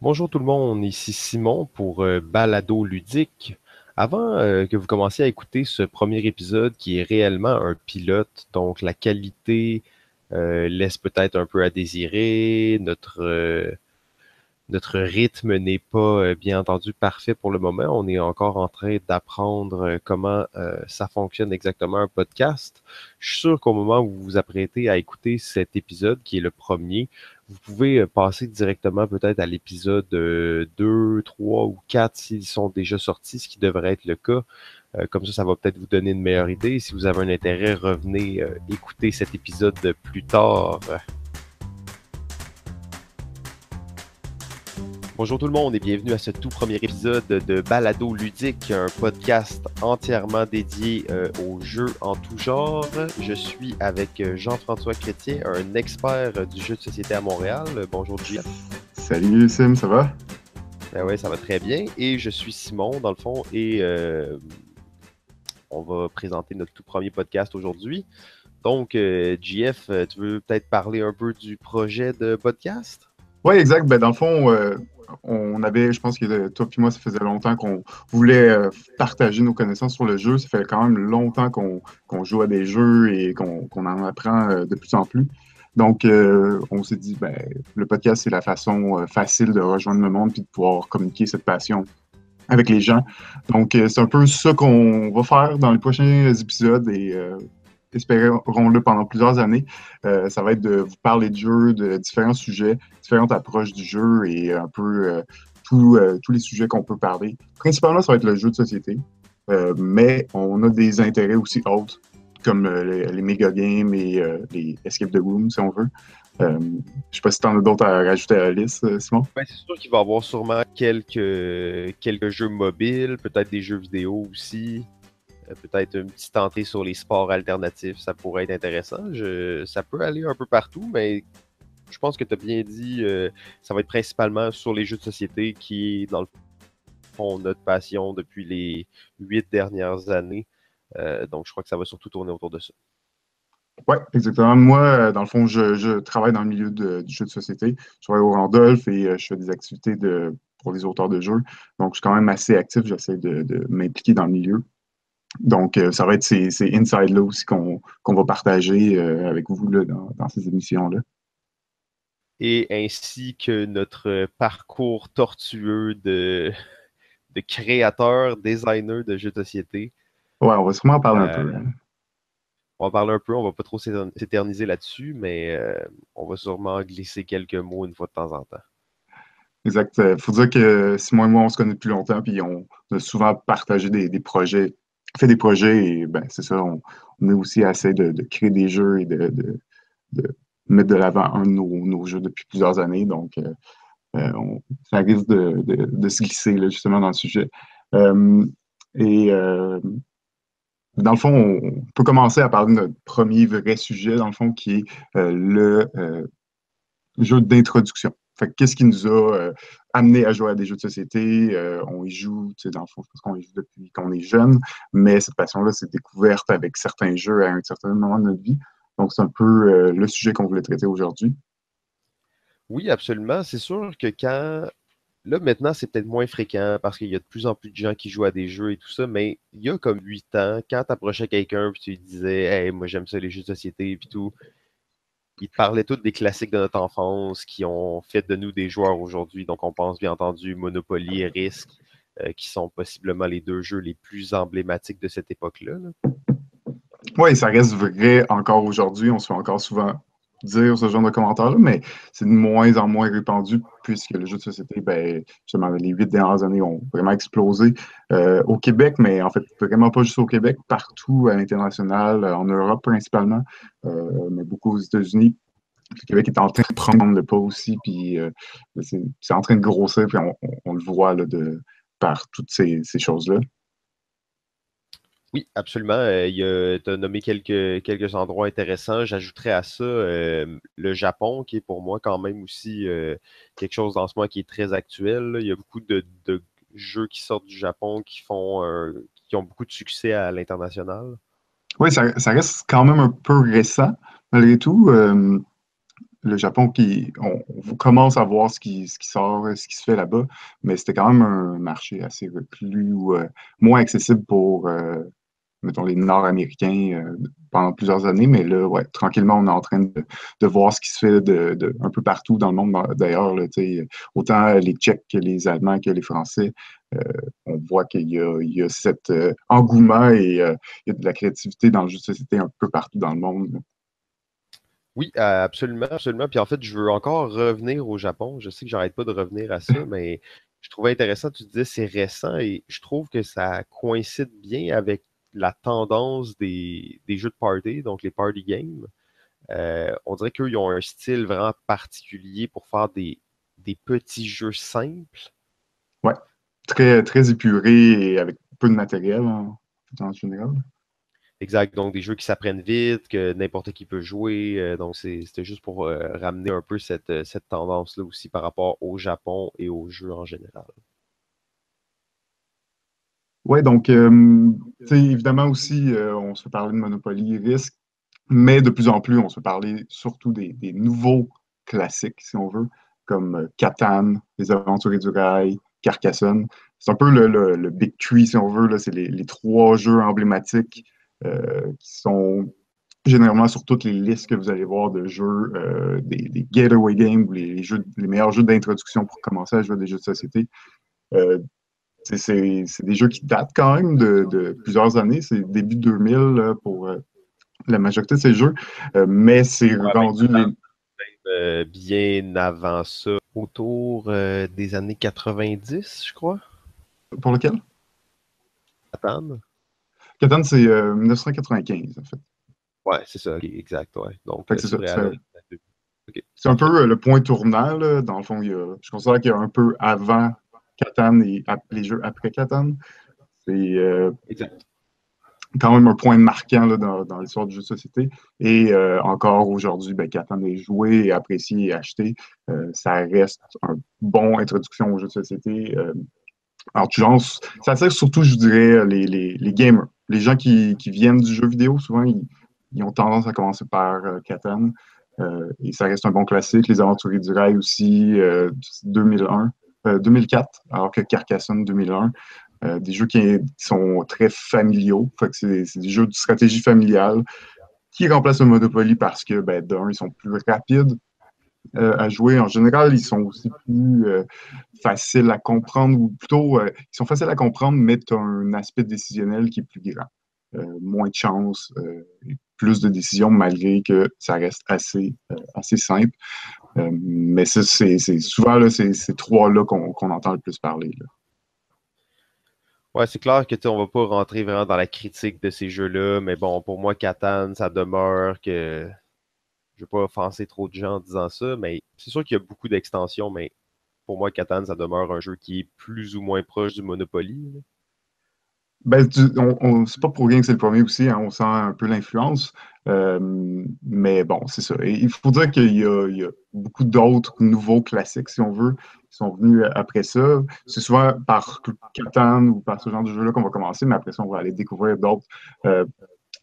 Bonjour tout le monde, ici Simon pour euh, Balado Ludique. Avant euh, que vous commenciez à écouter ce premier épisode qui est réellement un pilote, donc la qualité euh, laisse peut-être un peu à désirer, notre notre rythme n'est pas bien entendu parfait pour le moment. On est encore en train d'apprendre comment ça fonctionne exactement un podcast. Je suis sûr qu'au moment où vous vous apprêtez à écouter cet épisode, qui est le premier, vous pouvez passer directement peut-être à l'épisode 2, 3 ou 4 s'ils sont déjà sortis, ce qui devrait être le cas. Comme ça, ça va peut-être vous donner une meilleure idée. Si vous avez un intérêt, revenez écouter cet épisode plus tard. Bonjour tout le monde et bienvenue à ce tout premier épisode de Balado Ludique, un podcast entièrement dédié euh, aux jeux en tout genre. Je suis avec euh, Jean-François Chrétien, un expert du jeu de société à Montréal. Bonjour Jeff. Salut Sim, ça va? Ben oui, ça va très bien. Et je suis Simon, dans le fond, et euh, on va présenter notre tout premier podcast aujourd'hui. Donc, JF, tu veux peut-être parler un peu du projet de podcast? Oui, exact. Ben, dans le fond, on avait, je pense que toi et moi, ça faisait longtemps qu'on voulait euh, partager nos connaissances sur le jeu. Ça fait quand même longtemps qu'on joue à des jeux et qu'on en apprend euh, de plus en plus. Donc, euh, on s'est dit, ben, le podcast, c'est la façon facile de rejoindre le monde et de pouvoir communiquer cette passion avec les gens. Donc, c'est un peu ça qu'on va faire dans les prochains épisodes espérons-le pendant plusieurs années. Euh, ça va être de vous parler de jeux, de différents sujets, différentes approches du jeu et un peu euh, euh, tous les sujets qu'on peut parler. Principalement, ça va être le jeu de société, mais on a des intérêts aussi autres, comme les, les méga games et les escape the room, si on veut. je ne sais pas si tu en as d'autres à rajouter à la liste, Simon. c'est sûr qu'il va y avoir sûrement quelques, quelques jeux mobiles, peut-être des jeux vidéo aussi. Euh, peut-être une petite entrée sur les sports alternatifs, ça pourrait être intéressant. ça peut aller un peu partout, mais je pense que tu as bien dit, euh, ça va être principalement sur les jeux de société qui dans le fond notre passion depuis les huit dernières années. Euh, donc je crois que ça va surtout tourner autour de ça. Oui, exactement. Moi, dans le fond, je, travaille dans le milieu du jeu de société. Je travaille au Randolph et je fais des activités pour les auteurs de jeux. Donc, je suis quand même assez actif. J'essaie de m'impliquer dans le milieu. Donc, euh, ça va être ces, ces insides-là aussi qu'on va partager euh, avec vous dans, ces émissions-là. Et ainsi que notre parcours tortueux de, de créateur, designer de jeux de société. Ouais, on va sûrement en parler un peu. Euh, hein. On va parler un peu, on va pas trop s'éterniser là-dessus, mais on va sûrement glisser quelques mots une fois de temps en temps. Exact. Il faut dire que Simon et moi, on se connaît depuis longtemps, puis on a souvent partagé des projets fait des projets et ben, c'est ça, on, est aussi assez de, créer des jeux et de, mettre de l'avant un de nos, jeux depuis plusieurs années. Donc, euh, euh, ça risque de, se glisser justement dans le sujet. Euh, et dans le fond, on, peut commencer à parler de notre premier vrai sujet, dans le fond, qui est le jeu d'introduction. Qu'est-ce qui nous a euh, amené à jouer à des jeux de société? Euh, on y joue, tu sais, dans le fond, parce qu'on y joue depuis qu'on est jeune, mais cette passion-là s'est découverte avec certains jeux à un certain moment de notre vie. Donc, c'est un peu euh, le sujet qu'on voulait traiter aujourd'hui. Oui, absolument. C'est sûr que quand. Là, maintenant, c'est peut-être moins fréquent parce qu'il y a de plus en plus de gens qui jouent à des jeux et tout ça, mais il y a comme huit ans, quand tu approchais quelqu'un et tu lui disais Hey, moi j'aime ça les jeux de société et tout, ils parlaient tous des classiques de notre enfance qui ont fait de nous des joueurs aujourd'hui. Donc, on pense bien entendu Monopoly et Risk, euh, qui sont possiblement les deux jeux les plus emblématiques de cette époque-là. Oui, ça reste vrai encore aujourd'hui. On se fait encore souvent dire ce genre de commentaires-là, mais c'est de moins en moins répandu puisque le jeu de société, ben, justement, les huit dernières années ont vraiment explosé euh, au Québec, mais en fait, vraiment pas juste au Québec, partout à l'international, en Europe principalement, euh, mais beaucoup aux États-Unis. Le Québec est en train de prendre le pas aussi, puis euh, c'est en train de grossir, puis on, le voit là, de, par toutes ces choses-là. Oui, absolument. Euh, tu as nommé quelques, quelques endroits intéressants. J'ajouterais à ça euh, le Japon, qui est pour moi quand même aussi euh, quelque chose dans ce moment qui est très actuel. Il y a beaucoup de, jeux qui sortent du Japon qui font qui ont beaucoup de succès à l'international. Oui, ça, reste quand même un peu récent, malgré tout. le Japon qui on, commence à voir ce qui, ce qui sort, ce qui se fait là-bas, mais c'était quand même un marché assez reclus moins accessible pour mettons les Nord-Américains euh, pendant plusieurs années, mais là, ouais, tranquillement, on est en train de, voir ce qui se fait de, un peu partout dans le monde. D'ailleurs, autant les Tchèques que les Allemands que les Français, on voit qu'il y, y a, cet engouement et il y a de la créativité dans le jeu de société un peu partout dans le monde. Oui, absolument, absolument. Puis en fait, je veux encore revenir au Japon. Je sais que j'arrête pas de revenir à ça, mais je trouvais intéressant, tu disais c'est récent et je trouve que ça coïncide bien avec la tendance des, jeux de party, donc les party games. Euh, on dirait qu'eux, ils ont un style vraiment particulier pour faire des, petits jeux simples. Ouais, très, très épuré et avec peu de matériel en général. Exact. Donc, des jeux qui s'apprennent vite, que n'importe qui peut jouer. Euh, donc, c'était juste pour euh, ramener un peu cette, cette tendance-là aussi par rapport au Japon et aux jeux en général. Oui, donc, évidemment aussi, on se fait parler de Monopoly Risque, mais de plus en plus, on se fait parler surtout des, nouveaux classiques, si on veut, comme Catan, Les Aventuriers du Rail, Carcassonne. C'est un peu le, Big Tree, si on veut. C'est les, trois jeux emblématiques euh, qui sont généralement sur toutes les listes que vous allez voir de jeux, euh, des, des, getaway games les, jeux, les meilleurs jeux d'introduction pour commencer à jouer à des jeux de société. Euh, c'est des jeux qui datent quand même de, plusieurs années. C'est début 2000 pour la majorité de ces jeux, mais c'est rendu bien avant ça, autour des années 90, je crois. Pour lequel? Attends. Catan, c'est 1995, euh, en fait. Ouais, c'est ça, exact. Ouais. Donc, c'est C'est un peu euh, le point tournant, là, dans le fond. Il y a, je considère qu'il y a un peu avant Catan et les jeux après Catan. C'est euh, quand même un point marquant là, dans, l'histoire du jeu de société. Et encore aujourd'hui, ben, Catan est joué, apprécié et acheté. ça reste une bonne introduction au jeu de société. Alors, tu genre, ça sert surtout, je dirais, les, les, les gamers les gens qui, viennent du jeu vidéo, souvent, ils, ont tendance à commencer par euh, Catan. Euh, et ça reste un bon classique. Les Aventuriers du Rail aussi, 2001, euh, 2004, alors que Carcassonne 2001. des jeux qui, sont très familiaux. c'est, des jeux de stratégie familiale qui remplacent le Monopoly parce que, ben, d'un, ils sont plus rapides à jouer. En général, ils sont aussi plus faciles à comprendre, ou plutôt, ils sont faciles à comprendre, mais tu as un aspect décisionnel qui est plus grand. moins de chance, plus de décisions, malgré que ça reste assez, assez simple. Mais c'est souvent ces, trois-là qu'on entend le plus parler. Là. Ouais, c'est clair que on va pas rentrer vraiment dans la critique de ces jeux-là, mais bon, pour moi, Catan, ça demeure que je ne vais pas offenser trop de gens en disant ça, mais c'est sûr qu'il y a beaucoup d'extensions, mais pour moi, Catan, ça demeure un jeu qui est plus ou moins proche du Monopoly. Ben, c'est pas pour rien que c'est le premier aussi, hein, on sent un peu l'influence. Euh, mais bon, c'est ça. il faut dire qu'il y, a beaucoup d'autres nouveaux classiques, si on veut, qui sont venus après ça. C'est souvent par Catan ou par ce genre de jeu-là qu'on va commencer, mais après ça, on va aller découvrir d'autres. Euh,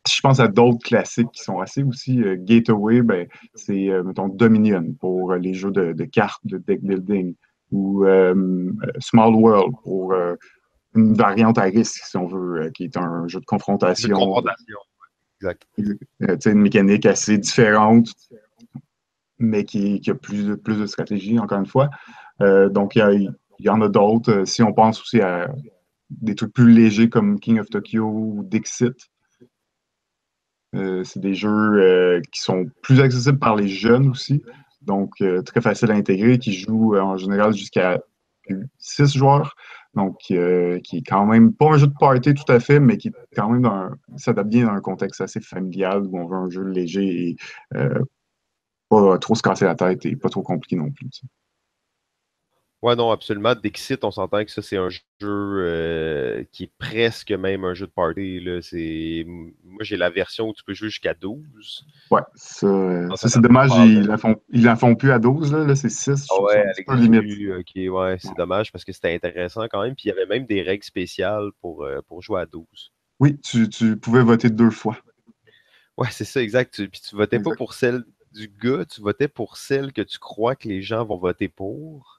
je pense à d'autres classiques qui sont assez aussi euh, gateway, ben, c'est, euh, mettons, Dominion pour les jeux de, cartes, de deck building, ou Small World pour une variante à risque, si on veut, qui est un jeu de confrontation. De confrontation, exact. une mécanique assez différente, mais qui, a plus de, plus de stratégie, encore une fois. donc, il y, en a d'autres. Si on pense aussi à des trucs plus légers comme King of Tokyo ou Dixit, euh, c'est des jeux euh, qui sont plus accessibles par les jeunes aussi, donc euh, très facile à intégrer, qui jouent en général jusqu'à 6 joueurs. Donc, qui est quand même pas un jeu de party tout à fait, mais qui quand même s'adapte bien dans un contexte assez familial où on veut un jeu léger et pas trop se casser la tête et pas trop compliqué non plus. Ouais, non, absolument. Dixit, on s'entend que ça, c'est un jeu euh, qui est presque même un jeu de party. Là. Moi, j'ai la version où tu peux jouer jusqu'à 12. Ouais, ça, c'est dommage, ils la, font, ils la font plus à 12, là, là c'est 6. Ah ouais, avec limite. ok, ouais, c'est dommage parce que c'était intéressant quand même. Puis il y avait même des règles spéciales pour, euh, pour jouer à 12. Oui, tu, tu, pouvais voter deux fois. Ouais, c'est ça, exact. Puis tu votais pas pour celle du gars, tu votais pour celle que tu crois que les gens vont voter pour.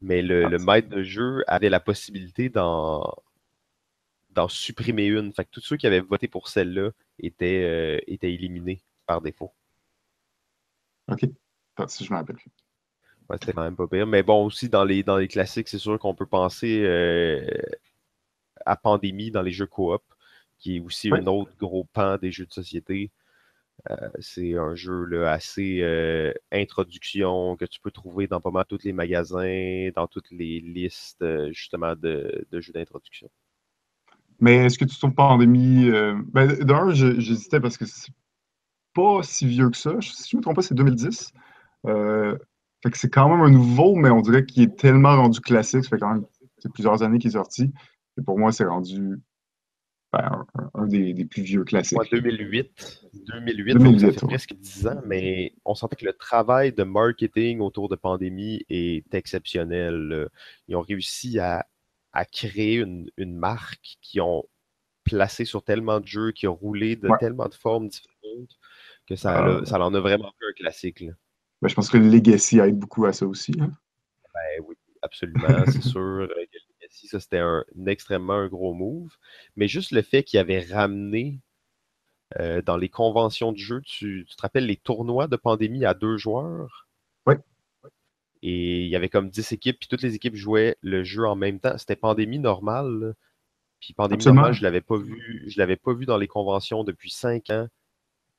Mais le, le maître de jeu avait la possibilité d'en supprimer une. Fait que tous ceux qui avaient voté pour celle-là étaient, euh, étaient éliminés par défaut. OK. Si je me rappelle. Ouais, c'était quand même pas pire. Mais bon, aussi dans les, dans les classiques, c'est sûr qu'on peut penser euh, à Pandémie dans les jeux coop, qui est aussi un autre gros pan des jeux de société. Euh, c'est un jeu là, assez introduction que tu peux trouver dans pas mal tous les magasins, dans toutes les listes justement de jeux d'introduction. Mais est-ce que tu trouves Pandémie. Euh, ben, D'un, j'hésitais parce que c'est pas si vieux que ça. Si je ne me trompe pas, c'est 2010. Euh, fait que c'est quand même un nouveau, mais on dirait qu'il est tellement rendu classique. Ça fait quand même plusieurs années qu'il est sorti. Pour moi, c'est rendu ben, un, des, plus vieux classiques. 2008. 2008, ça fait presque 10 ans, mais on sentait que le travail de marketing autour de Pandémie est exceptionnel. Ils ont réussi à à créer une, marque qui ont placé sur tellement de jeux, qui ont roulé de tellement de formes différentes, que ça, ah. ça en a vraiment fait un classique. Ben, je pense que le Legacy aide beaucoup à ça aussi. Hein. Ben, oui, absolument, c'est sûr. Legacy, ça c'était un, extrêmement un gros move. Mais juste le fait qu'il avait ramené euh, dans les conventions de jeu, tu, tu, te rappelles les tournois de pandémie à deux joueurs? Oui. Et il y avait comme 10 équipes, puis toutes les équipes jouaient le jeu en même temps. C'était pandémie normale. Puis pandémie normale, je l'avais pas vu. Je l'avais pas vu dans les conventions depuis 5 ans.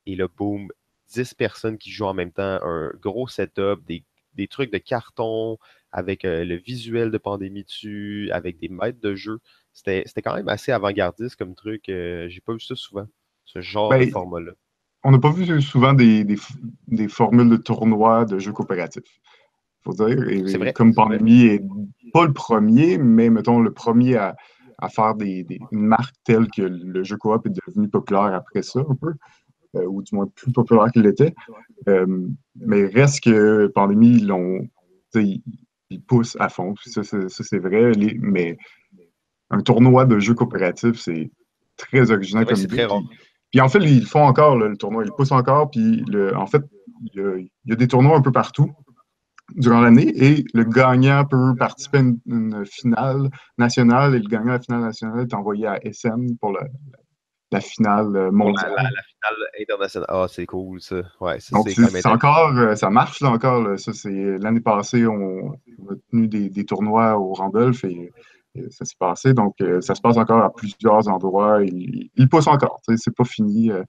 Et le boom, 10 personnes qui jouent en même temps, un gros setup, des, des trucs de carton avec euh, le visuel de pandémie dessus, avec des maîtres de jeu. C'était quand même assez avant-gardiste comme truc. Euh, j'ai pas vu ça souvent, ce genre de ben, format-là. On n'a pas vu souvent des, des, des, formules de tournois de jeux coopératifs faut dire. Et, comme Pandémie est pas le premier, mais mettons le premier à, faire des, une marque telle que le jeu coop est devenu populaire après ça, un peu, euh, ou du moins plus populaire qu'il l'était. Euh, mais reste que Pandémie, ils l'ont. Ils, poussent à fond. Ça, c'est vrai. mais un tournoi de jeux coopératifs, c'est très original comme idée. Puis, en fait, ils font encore le tournoi. Ils poussent encore. Puis le, en fait, il y, a, des tournois un peu partout durant l'année et le gagnant peut participer à une, finale nationale et le gagnant de la finale nationale est envoyé à SM pour la finale mondiale. La, finale internationale. Ah, c'est cool ça. Ouais, Donc, c'est encore, euh, ça marche là encore. Ça, c'est l'année passée, on, a tenu des, tournois au Randolph et, ça s'est passé. Donc, euh, ça se passe encore à plusieurs endroits. Il, il pousse encore. C'est pas fini. Euh,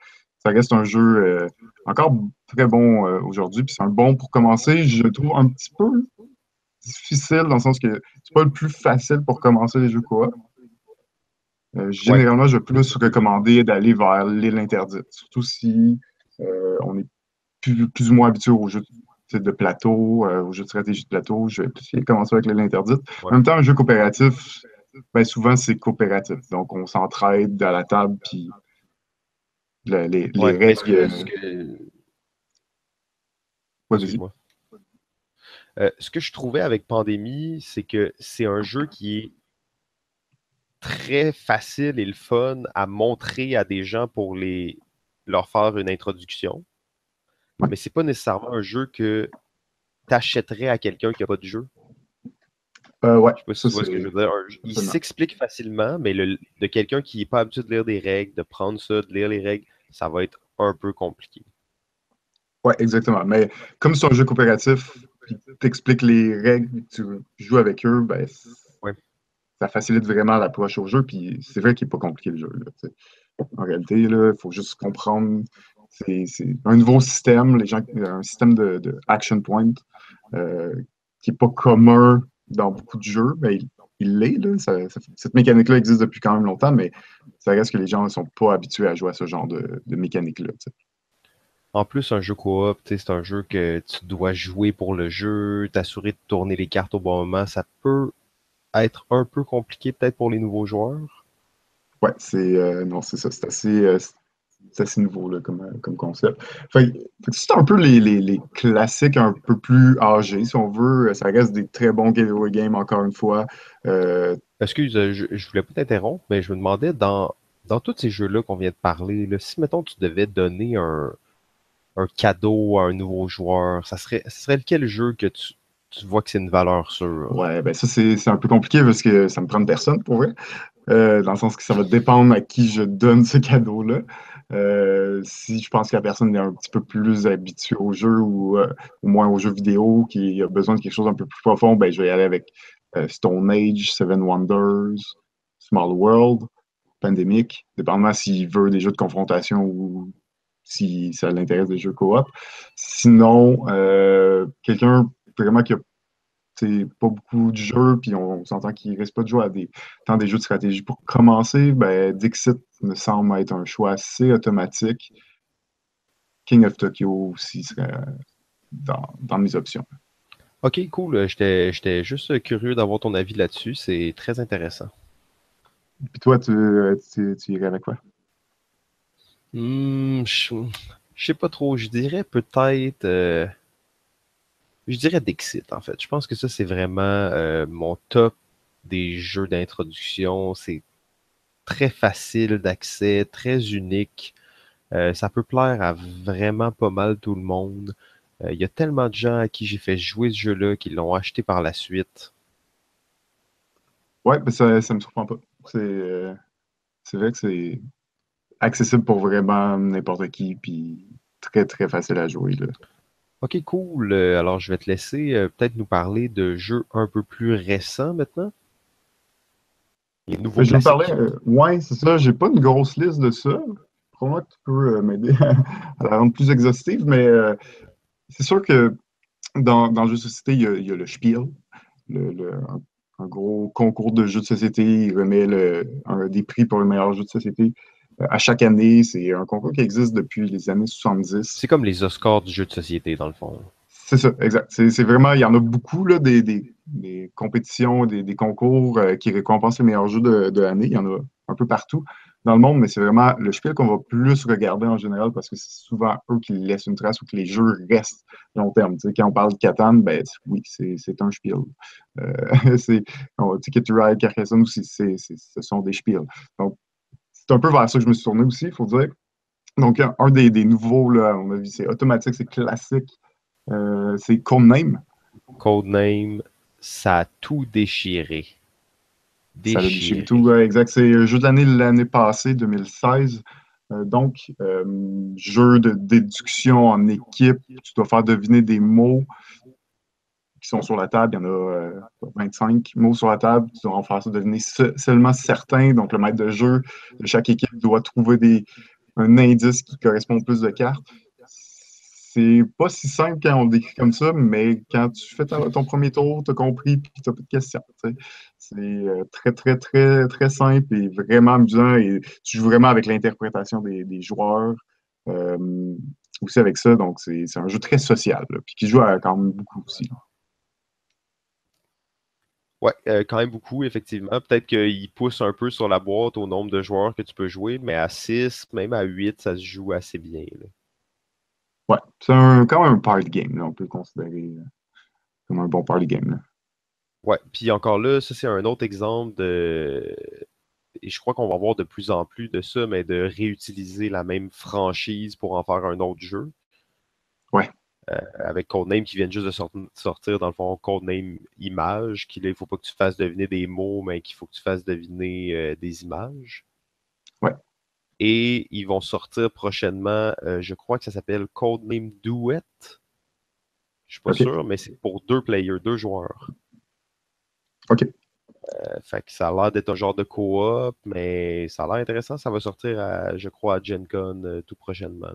ça reste un jeu euh, encore très bon euh, aujourd'hui. Puis c'est un bon pour commencer. Je trouve un petit peu difficile dans le sens que c'est pas le plus facile pour commencer les jeux coop. Euh, généralement, je vais plus recommander d'aller vers l'île interdite, surtout si on est plus, ou moins habitué aux jeux de plateau, aux jeux de stratégie de plateau. Je vais plus commencer avec l'île interdite. En même temps, un jeu coopératif, ben, souvent c'est coopératif. Donc, on s'entraide à la table, puis les, règles. Euh, ce que je trouvais avec Pandémie, c'est que c'est un jeu qui est très facile et le fun à montrer à des gens pour les, leur faire une introduction. Mais c'est pas nécessairement un jeu que tu achèterais à quelqu'un qui n'a pas de jeu. Euh, ouais, je sais pas si ce que je veux dire. Il s'explique facilement, mais le, de quelqu'un qui n'est pas habitué de lire des règles, de prendre ça, de lire les règles, ça va être un peu compliqué. Oui, exactement. Mais comme c'est un jeu coopératif, tu expliques les règles, tu joues avec eux, ben, ça facilite vraiment l'approche au jeu. Puis c'est vrai qu'il n'est pas compliqué le jeu. en réalité, il faut juste comprendre. C'est un nouveau système, les gens, un système de, action point euh, qui n'est pas commun dans beaucoup de jeux, mais il l'est. cette mécanique-là existe depuis quand même longtemps, mais ça reste que les gens ne sont pas habitués à jouer à ce genre de, mécanique-là. En plus, un jeu coop, c'est un jeu que tu dois jouer pour le jeu, t'assurer de tourner les cartes au bon moment. Ça peut être un peu compliqué peut-être pour les nouveaux joueurs? Ouais, c'est euh, non, c'est ça. C'est assez, euh, assez nouveau là, comme, euh, comme concept. c'est un peu les, classiques un peu plus âgés, si on veut. Ça reste des très bons gateway games, encore une fois. Euh... Excuse, je, je voulais pas t'interrompre, mais je me demandais, dans, dans tous ces jeux-là qu'on vient de parler, là, si, mettons, tu devais donner un, un cadeau à un nouveau joueur, ça serait, ça serait lequel jeu que tu, tu vois que c'est une valeur sûre? Ouais, ben ça, c'est un peu compliqué parce que ça me prend personne pour vrai. Euh, dans le sens que ça va dépendre à qui je donne ce cadeau-là. Euh, si je pense que la personne est un petit peu plus habituée au jeu ou euh, au moins aux jeux vidéo, qui a besoin de quelque chose un peu plus profond, ben, je vais y aller avec Stone Age, Seven Wonders, Small World, Pandemic, dépendamment s'il veut des jeux de confrontation ou si ça l'intéresse des jeux coop. Sinon, quelqu'un vraiment qui a pas beaucoup de jeux, puis on, s'entend qu'il ne reste pas de jouer à des, tant des jeux de stratégie. Pour commencer, ben, Dixit me semble être un choix assez automatique. King of Tokyo aussi serait dans, mes options. Ok, cool. J'étais juste curieux d'avoir ton avis là-dessus. C'est très intéressant. Puis toi, tu, tu, irais avec quoi? Hmm, je, ne sais pas trop. Je dirais peut-être. Euh, je dirais Dixit, en fait. Je pense que ça, c'est vraiment euh, mon top des jeux d'introduction. C'est très facile d'accès, très unique. Euh, ça peut plaire à vraiment pas mal tout le monde. Euh, il y a tellement de gens à qui j'ai fait jouer ce jeu-là qui l'ont acheté par la suite. Ouais, mais ça, ne me surprend pas. C'est vrai que c'est accessible pour vraiment n'importe qui, puis très, très facile à jouer. Là. Ok, cool. Euh, alors, je vais te laisser euh, peut-être nous parler de jeux un peu plus récents maintenant. Les nouveaux je vais parler. Euh, ouais, c'est ça. J'ai pas une grosse liste de ça. Probablement que tu peux m'aider à, la rendre plus exhaustive, mais c'est sûr que dans, dans le jeu de société, il y a, le Spiel, un, gros concours de jeux de société. Il remet un, des prix pour le meilleur jeu de société à chaque année. C'est un concours qui existe depuis les années 70. C'est comme les Oscars du jeu de société, dans le fond. C'est ça, exact. C'est vraiment, il y en a beaucoup, là, des, des, compétitions, des, des concours euh, qui récompensent les meilleurs jeux de, l'année. Il y en a un peu partout dans le monde, mais c'est vraiment le spiel qu'on va plus regarder en général parce que c'est souvent eux qui laissent une trace ou que les jeux restent long terme. Tu sais, quand on parle de Catan, ben oui, c'est un spiel. Euh, c'est Ticket to Ride, Carcassonne aussi, ce sont des spiels. Donc, c'est un peu vers ça que je me suis tourné aussi, il faut dire. Donc, un des, nouveaux, là, à mon avis, c'est automatique, c'est classique. Euh, c'est Codename. Codename, ça a tout déchiré. Ça a déchiré tout, exact. C'est le jeu de l'année l'année passée, 2016. Euh, donc, euh, jeu de déduction en équipe. Tu dois faire deviner des mots qui sont sur la table. Il y en a 25 euh, mots sur la table. Dois en faire ça devenir seulement certains. Donc, le maître de jeu de chaque équipe doit trouver des, un indice qui correspond au plus de cartes. C'est pas si simple quand on le décrit comme ça, mais quand tu fais ton, premier tour, tu as compris et tu n'as plus de questions. C'est euh, très, très, très, très simple et vraiment amusant. Et tu joues vraiment avec l'interprétation des, joueurs. Euh, aussi avec ça, donc c'est un jeu très social, puis qui joue quand même beaucoup aussi. Ouais, euh, quand même beaucoup, effectivement. Peut-être qu'il pousse un peu sur la boîte au nombre de joueurs que tu peux jouer, mais à 6, même à 8, ça se joue assez bien. Ouais, c'est quand même un party game, on peut le considérer euh, comme un bon party game. Là. Ouais, puis encore là, ça c'est un autre exemple de. Et je crois qu'on va voir de plus en plus de ça, mais de réutiliser la même franchise pour en faire un autre jeu. Ouais. Euh, avec Codename qui vient juste de sortir, dans le fond, Codename Image, qu'il ne faut pas que tu fasses deviner des mots, mais qu'il faut que tu fasses deviner euh, des images. Ouais. Et ils vont sortir prochainement, euh, je crois que ça s'appelle Codename Duet. Je suis pas sûr, mais c'est pour deux players, deux joueurs. OK. fait que ça a l'air d'être un genre de coop, mais ça a l'air intéressant. Ça va sortir, à, je crois, à Gen Con tout prochainement.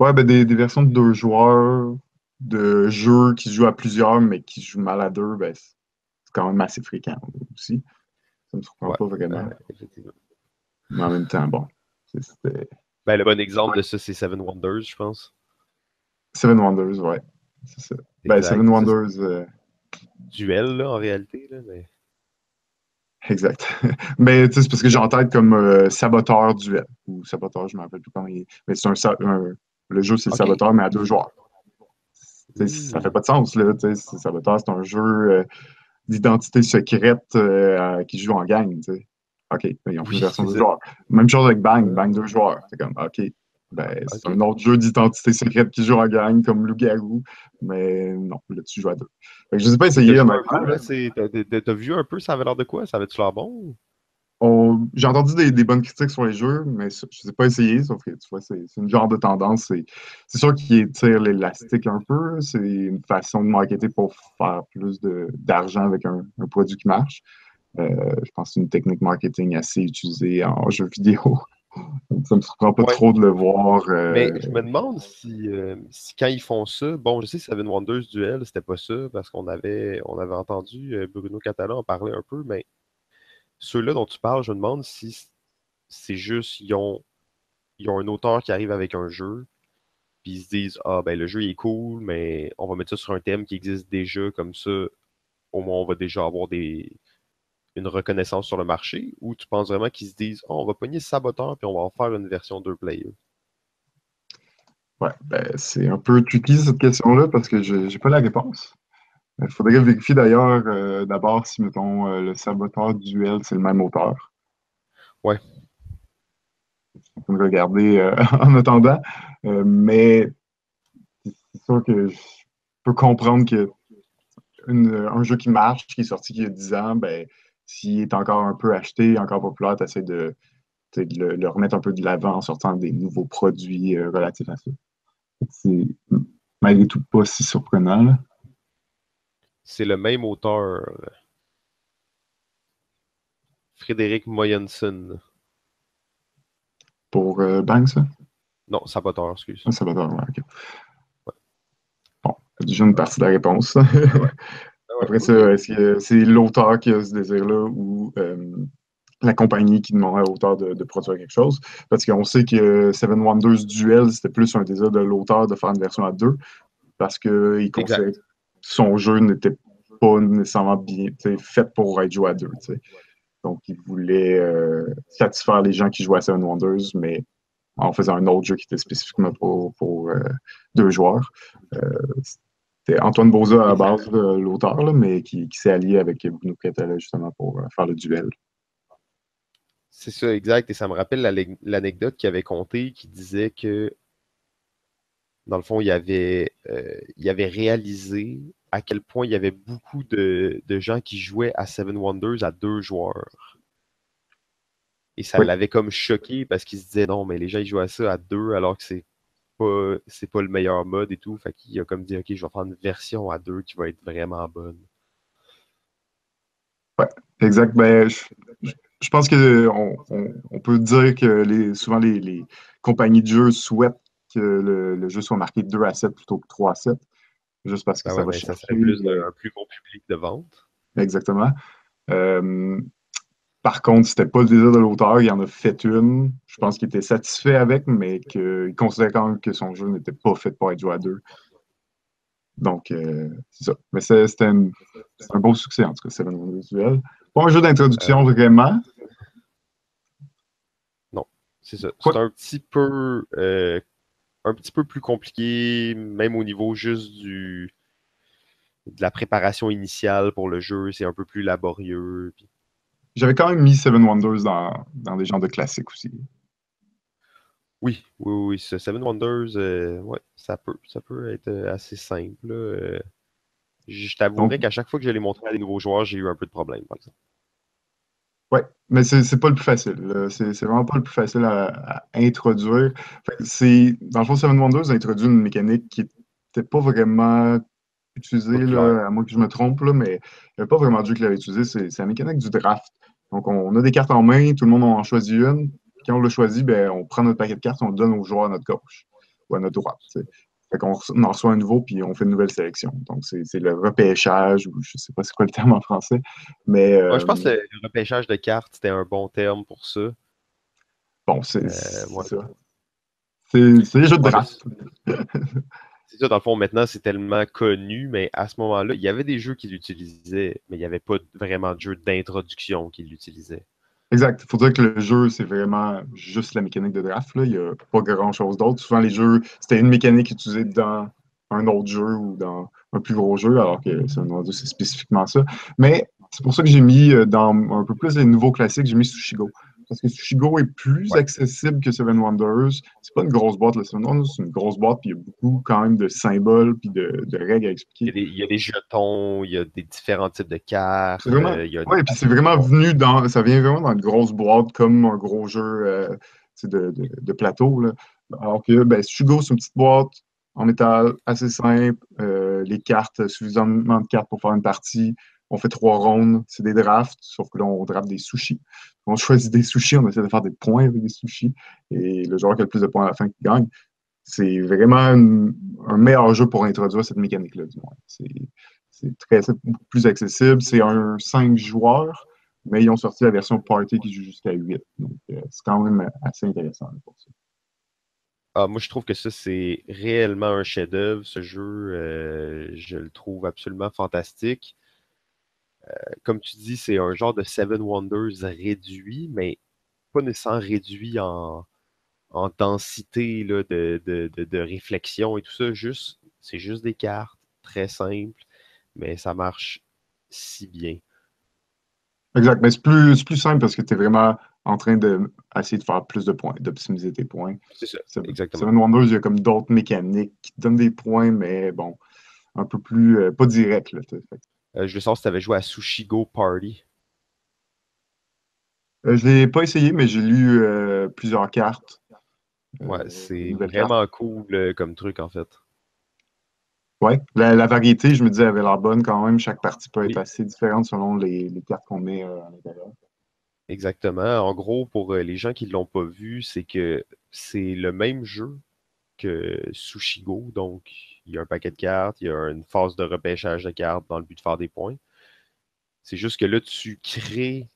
Ouais, ben des, versions de deux joueurs, de jeux qui se jouent à plusieurs, mais qui se jouent mal à deux, ben, c'est quand même assez fréquent aussi. Ça me surprend pas vraiment. mais en même temps, bon. Ben, le bon exemple de ça, c'est Seven Wonders, je pense. Seven Wonders, ouais. C'est ça. Ben, Seven Wonders. Euh, Duel, là, en réalité. Là, mais... Exact. mais tu sais, c'est parce que j'ai en tête comme euh, Saboteur Duel. Ou Saboteur, je ne me rappelle plus comment il est. Mais c'est un, un, le jeu, c'est le saboteur, mais à deux joueurs. Ça Ça fait pas de sens. Là, saboteur, c'est un jeu euh, d'identité secrète euh, qui joue en gang. OK, ils ont fait une version deux joueurs. Même chose avec Bang, Bang deux joueurs. C'est comme OK. Ben, c'est un autre jeu d'identité secrète qui joue en gang, comme Loup-Garou. Mais non, là, tu joues à deux. Je ne sais pas essayer. T'as vu un peu, ça avait l'air de quoi? Ça avait-tu l'air bon? J'ai entendu des, bonnes critiques sur les jeux, mais je ne sais pas essayer, sauf que tu vois, c'est une genre de tendance. C'est sûr qu'il tire l'élastique un peu. C'est une façon de marketer pour faire plus d'argent avec un, produit qui marche. Euh, je pense que c'est une technique marketing assez utilisée en jeu vidéo. Ça me surprend pas trop de le voir. Euh, Mais je me demande euh, si, quand ils font ça, bon, je sais que Seven Wonders Duel, c'était pas ça, parce qu'on avait, on avait entendu Bruno Catalan en parler un peu, mais ceux-là dont tu parles, je me demande si c'est juste, ils ont, ils ont un auteur qui arrive avec un jeu, puis ils se disent, ah ben le jeu est cool, mais on va mettre ça sur un thème qui existe déjà, comme ça, au moins on va déjà avoir des, une reconnaissance sur le marché ou tu penses vraiment qu'ils se disent oh, on va pogner Saboteur puis on va en faire une version deux player? Ouais, ben, c'est un peu tricky cette question-là parce que je n'ai pas la réponse. Il faudrait vérifier d'ailleurs euh, d'abord si, mettons, euh, le Saboteur Duel, c'est le même auteur. Ouais. On peut regarder euh, en attendant. mais c'est sûr que je peux comprendre que un jeu qui marche, qui est sorti il y a 10 ans, ben, s'il est encore un peu acheté, encore populaire, tu essaies de, le, remettre un peu de l'avant en sortant des nouveaux produits euh, relatifs à ça. C'est malgré tout pas si surprenant. C'est le même auteur. Frédéric Moyenson. Pour euh, Bang, ça? Non, Saboteur, excuse. Ah, Saboteur, ouais, ok. Bon, déjà une partie de la réponse. Après ça, est-ce que c'est l'auteur qui a ce désir-là ou euh, la compagnie qui demande à l'auteur de, produire quelque chose? Parce qu'on sait que Seven Wonders Duel, c'était plus un désir de l'auteur de faire une version à deux parce qu'il considérait que son jeu n'était pas nécessairement bien fait pour être joué à deux. Donc, il voulait euh, satisfaire les gens qui jouaient à Seven Wonders, mais en faisant un autre jeu qui était spécifiquement pour, euh, deux joueurs. C'est Antoine Boza à la base, l'auteur, mais qui, s'est allié avec Bruno Catala justement pour euh, faire le duel. C'est ça, exact. Et ça me rappelle l'anecdote qu'il avait conté qui disait que, dans le fond, il avait, euh, il avait réalisé à quel point il y avait beaucoup de, gens qui jouaient à Seven Wonders à deux joueurs. Et ça l'avait comme choqué parce qu'il se disait non, mais les gens ils jouent à ça à deux alors que c'est c'est pas le meilleur mode et tout. Fait qu'il a comme dit, OK, je vais faire une version à deux qui va être vraiment bonne. Ouais, exact. Ben, je, pense qu'on on, peut dire que les, souvent les, compagnies de jeux souhaitent que le, jeu soit marqué 2 à 7 plutôt que 3 à 7. Juste parce que ah ça va chercher... Ça serait plus un plus gros public de vente. Exactement. Euh, par contre, c'était pas le désir de l'auteur, il en a fait une. Je pense qu'il était satisfait avec, mais qu'il considérait quand même que son jeu n'était pas fait pour être joué à deux. Donc, euh, c'est ça. Mais c'était un, beau succès, en tout cas, Seven Wonders Duel. Pas un jeu d'introduction euh. vraiment. Non, c'est ça. C'est un petit peu euh, un petit peu plus compliqué, même au niveau juste du de la préparation initiale pour le jeu. C'est un peu plus laborieux. J'avais quand même mis Seven Wonders dans, dans des genres de classiques aussi. Oui, oui, oui. Seven Wonders, euh, ouais, ça peut, ça peut être euh, assez simple. Euh. je t'avouerais qu'à chaque fois que je l'ai montré à des nouveaux joueurs, j'ai eu un peu de problème, par exemple. Oui, mais c'est pas le plus facile. C'est vraiment pas le plus facile à, introduire. dans le fond, Seven Wonders a introduit une mécanique qui n'était pas vraiment utilisée, là, à moins que je me trompe, là, mais il n'y avait pas vraiment Dieu qui l'avait utilisé. C'est la mécanique du draft. Donc, on a des cartes en main, tout le monde en choisit une. Quand on l'a choisi, ben, on prend notre paquet de cartes, on le donne au joueur à notre gauche ou à notre droite. Fait qu'on on en reçoit un nouveau, puis on fait une nouvelle sélection. Donc, c'est le repêchage, ou je ne sais pas c'est quoi le terme en français. Mais, je pense euh, que le repêchage de cartes, c'était un bon terme pour ça. Bon, c'est euh, ça. C'est jeux de draft. c'est ça, dans le fond, maintenant, c'est tellement connu, mais à ce moment-là, il y avait des jeux qui l'utilisaient, mais il n'y avait pas vraiment de jeu d'introduction qui l'utilisaient. Exact. Il faut dire que le jeu, c'est vraiment juste la mécanique de draft. Là. Il n'y a pas grand-chose d'autre. Souvent, les jeux, c'était une mécanique utilisée dans un autre jeu ou dans un plus gros jeu, alors que c'est spécifiquement ça. Mais c'est pour ça que j'ai mis euh, dans un peu plus les nouveaux classiques, j'ai mis Sushigo. Parce que Sushigo est plus accessible que Seven Wonders. C'est pas une grosse boîte, le Seven Wonders, c'est une grosse boîte, puis il y a beaucoup quand même de symboles puis de, règles à expliquer. Il y, a des, jetons, il y a des différents types de cartes. Vraiment, euh, oui, puis c'est vraiment venu dans. Ça vient vraiment dans une grosse boîte comme un gros jeu euh, de, de, plateau. Là. Alors que ben, Sushigo, c'est une petite boîte en métal assez simple. Euh, les cartes, suffisamment de cartes pour faire une partie. On fait trois rondes, c'est des drafts, sauf que là, on draft des sushis. On choisit des sushis, on essaie de faire des points avec des sushis. Et le joueur qui a le plus de points à la fin qui gagne. C'est vraiment un meilleur jeu pour introduire cette mécanique-là, du moins. C'est très plus accessible. C'est un 5 joueurs, mais ils ont sorti la version Party qui joue jusqu'à 8. Donc, euh, c'est quand même assez intéressant pour ça. Ah, moi, je trouve que ça, c'est réellement un chef-d'œuvre. Ce jeu, euh, je le trouve absolument fantastique. Euh, comme tu dis, c'est un genre de Seven Wonders réduit, mais pas nécessairement réduit en, densité de, réflexion et tout ça. Juste, c'est juste des cartes très simples, mais ça marche si bien. Exact, mais c'est plus, plus simple parce que tu es vraiment en train d'essayer de, faire plus de points, d'optimiser tes points. C'est ça, exactement. Seven Wonders, il y a comme d'autres mécaniques qui te donnent des points, mais bon, un peu plus, euh, pas direct. Là, je veux savoir si tu avais joué à Sushi Go Party. Euh, je ne l'ai pas essayé, mais j'ai lu euh, plusieurs cartes. ouais, c'est vraiment cool comme truc en fait. Oui, la, variété, je me disais, avait l'air bonne quand même. Chaque partie peut être assez différente selon les, cartes qu'on met à l'intérieur. Exactement. En gros, pour les gens qui ne l'ont pas vu, c'est que c'est le même jeu que Sushigo. Donc, il y a un paquet de cartes, il y a une phase de repêchage de cartes dans le but de faire des points. C'est juste que là, tu crées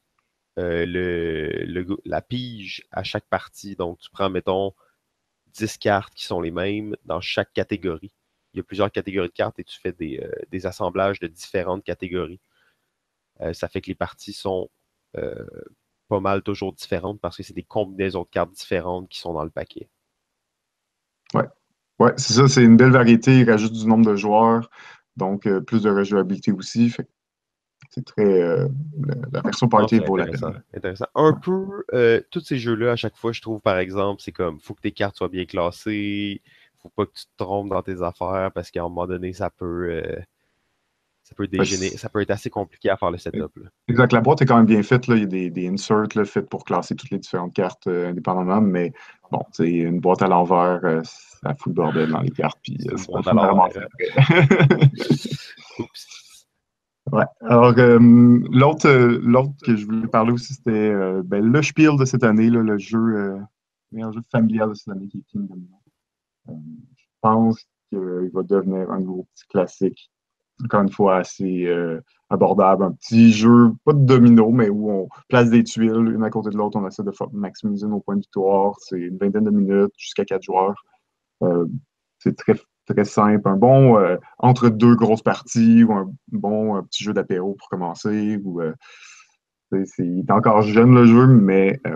euh, la pige à chaque partie. Donc, tu prends, mettons, 10 cartes qui sont les mêmes dans chaque catégorie. Il y a plusieurs catégories de cartes et tu fais des, euh, assemblages de différentes catégories. Euh, ça fait que les parties sont pas mal toujours différentes parce que c'est des combinaisons de cartes différentes qui sont dans le paquet. Ouais. Ouais, c'est ça, c'est une belle variété. Il rajoute du nombre de joueurs, donc euh, plus de rejouabilité aussi. c'est très. Euh, la, version party vaut la peine. Intéressant. Un peu, euh, tous ces jeux-là, à chaque fois, je trouve, par exemple, c'est comme faut que tes cartes soient bien classées, faut pas que tu te trompes dans tes affaires parce qu'à un moment donné, ça peut ça peut dégénérer, ça peut être assez compliqué à faire le setup. Exact. La boîte est quand même bien faite. Là. Il y a des, des inserts là, faits pour classer toutes les différentes cartes euh, indépendamment, mais bon, c'est une boîte à l'envers, euh, ça fout le bordel dans les cartes. Puis, euh, c'est pas vraiment ouais. Alors, l'autre, l'autre que je voulais parler aussi, c'était ben, le Spiel de cette année, là, le jeu, meilleur jeu familial de cette année qui est Kingdom. je pense qu'il va devenir un nouveau petit classique encore une fois, assez euh, abordable. Un petit jeu, pas de domino, mais où on place des tuiles une à côté de l'autre. On essaie de maximiser nos points de victoire. C'est une vingtaine de minutes, jusqu'à quatre joueurs. Euh, c'est très, très simple. Un bon euh, entre deux grosses parties ou un bon petit jeu d'apéro pour commencer. C'est, encore jeune le jeu, mais je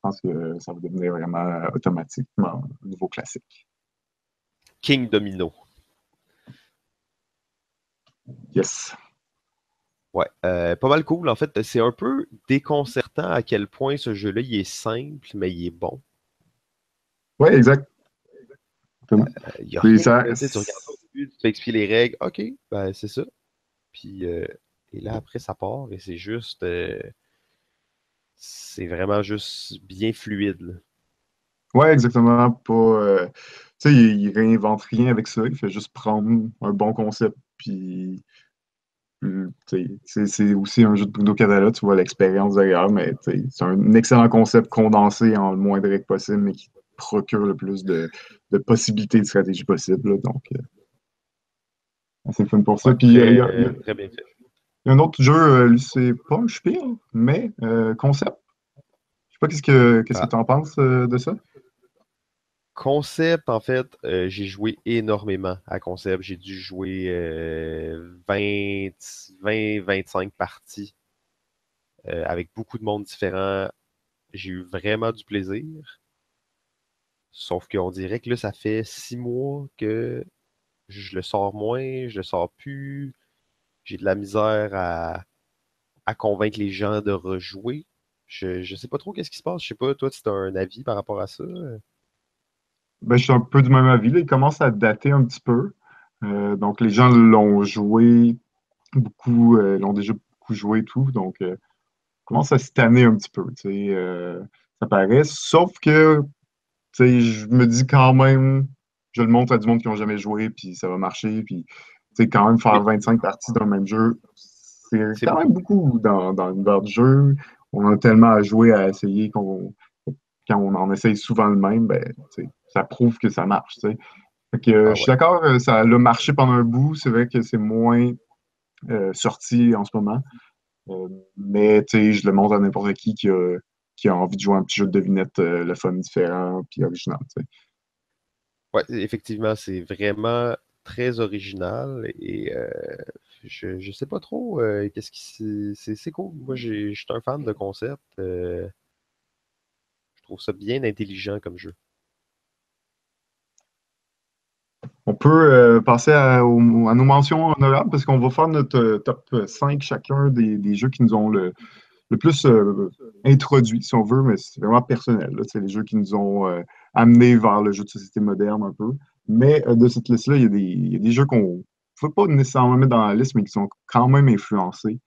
pense que ça va devenir vraiment automatiquement un nouveau classique. King Domino. Yes. Ouais, euh, pas mal cool. En fait, c'est un peu déconcertant à quel point ce jeu-là, il est simple, mais il est bon. Ouais, exact. Euh, il y a rien, ça... tu, regardes tu fais expliquer les règles, ok, ben, c'est ça. Puis, euh, et là, après, ça part et c'est juste. c'est vraiment juste bien fluide. Ouais, exactement. Pas, tu sais, il, il réinvente rien avec ça. Il fait juste prendre un bon concept puis, c'est aussi un jeu de Bruno Cadala, tu vois l'expérience derrière, mais c'est un excellent concept condensé en le moins direct possible, mais qui procure le plus de, possibilités de stratégie possible. donc, euh, c'est fun pour ça. Puis, il y, a, un autre jeu, euh, c'est pas un spiel, mais euh, concept. Je sais pas qu'est-ce que qu'est-ce que ah. tu en penses de ça? Concept, en fait, euh, j'ai joué énormément à Concept. J'ai dû jouer 20, 20, 25 parties euh, avec beaucoup de monde différent. J'ai eu vraiment du plaisir. Sauf qu'on dirait que là, ça fait six mois que je le sors moins, je le sors plus. J'ai de la misère à, convaincre les gens de rejouer. Je, je sais pas trop qu'est-ce qui se passe. Je sais pas, toi, tu as un avis par rapport à ça? Ben, je suis un peu du même avis. Là. Il commence à dater un petit peu. Euh, donc, les gens l'ont joué beaucoup, euh, l'ont déjà beaucoup joué et tout. Donc, euh, commence à se tanner un petit peu. Euh, ça paraît. Sauf que je me dis quand même, je le montre à du monde qui n'ont jamais joué, puis ça va marcher. Puis, quand même, faire 25 parties dans le même jeu, c'est quand même beaucoup dans, dans l'univers du jeu. On a tellement à jouer, à essayer qu'on quand on en essaye souvent le même, ben, ça prouve que ça marche. Fait que, ah Je suis d'accord, euh, ça a marché pendant un bout. C'est vrai que c'est moins euh, sorti en ce moment. Euh, mais je le montre à n'importe qui qui a, qui a, envie de jouer un petit jeu de devinette, le fun différent puis original. Oui, effectivement, c'est vraiment très original et je, ne sais pas trop qu'est-ce qui c'est cool. Moi, je suis un fan de concept trouve ça bien intelligent comme jeu. On peut euh, passer à, nos mentions honorables parce qu'on va faire notre euh, top 5 chacun des, jeux qui nous ont le, plus euh, introduit, si on veut, mais c'est vraiment personnel. C'est les jeux qui nous ont amenés vers le jeu de société moderne un peu. Mais de cette liste-là, il, y a des jeux qu'on ne peut pas nécessairement mettre dans la liste, mais qui sont quand même influencés.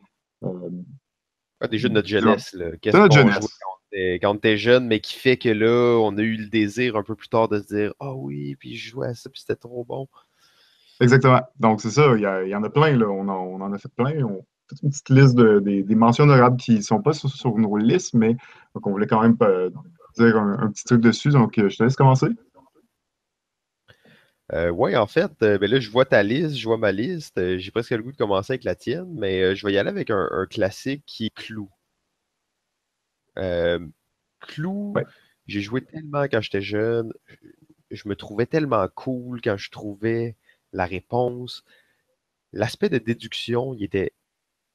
des jeux de notre jeunesse. Qu'est-ce qu'on jeunesse quand était jeune, mais qui fait que là, on a eu le désir un peu plus tard de se dire Ah oh oui, puis je jouais à ça, puis c'était trop bon. Exactement. Donc, c'est ça. Il y, en a plein. Là. On, en a fait plein. On a fait une petite liste de, des, mentions honorables qui ne sont pas sur, nos listes, mais on voulait quand même euh, dire un, petit truc dessus. Donc, euh, je te laisse commencer. Euh, oui, en fait, ben là, je vois ta liste, je vois ma liste. J'ai presque le goût de commencer avec la tienne, mais je vais y aller avec un classique qui est Clou. Euh, Clou, j'ai joué tellement quand j'étais jeune. Je me trouvais tellement cool quand je trouvais la réponse. L'aspect de déduction, il était.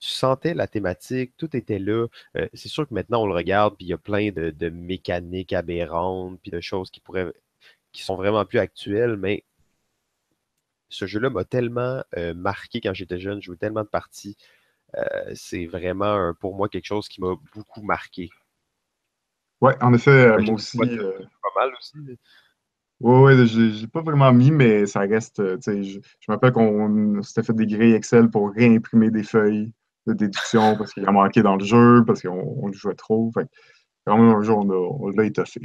Tu sentais la thématique, tout était là. Euh, c'est sûr que maintenant on le regarde, puis il y a plein de, mécaniques aberrantes, puis de choses qui pourraient qui sont vraiment plus actuelles, mais ce jeu-là m'a tellement euh, marqué quand j'étais jeune, je jouais tellement de parties. c'est vraiment pour moi quelque chose qui m'a beaucoup marqué. Oui, en effet, euh, moi aussi. Euh, pas mal aussi. Oui, oui, je l'ai pas vraiment mis, mais ça reste. Euh, je, je me rappelle qu'on s'était fait des grilles Excel pour réimprimer des feuilles de déduction parce qu'il y a manqué dans le jeu, parce qu'on le jouait trop. Fait quand même, un jour, on l'a étoffé.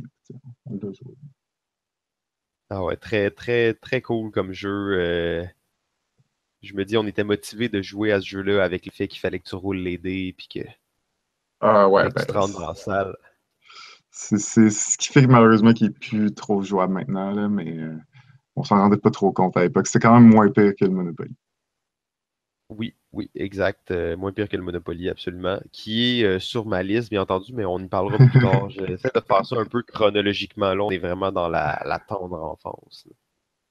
Ah ouais, très, très, très cool comme jeu. je me dis, on était motivé de jouer à ce jeu-là avec le fait qu'il fallait que tu roules les dés et que, ah ouais, tu te ben, rentres dans la salle. C'est ce qui fait que malheureusement qu'il n'est plus trop jouable maintenant, là, mais euh, on s'en rendait pas trop compte à l'époque. C'était quand même moins pire que le Monopoly. Oui, oui, exact. Euh, moins pire que le Monopoly, absolument. Qui est euh, sur ma liste, bien entendu, mais on y parlera plus tard. J'essaie de faire ça un peu chronologiquement. Là, on est vraiment dans la, tendre enfance.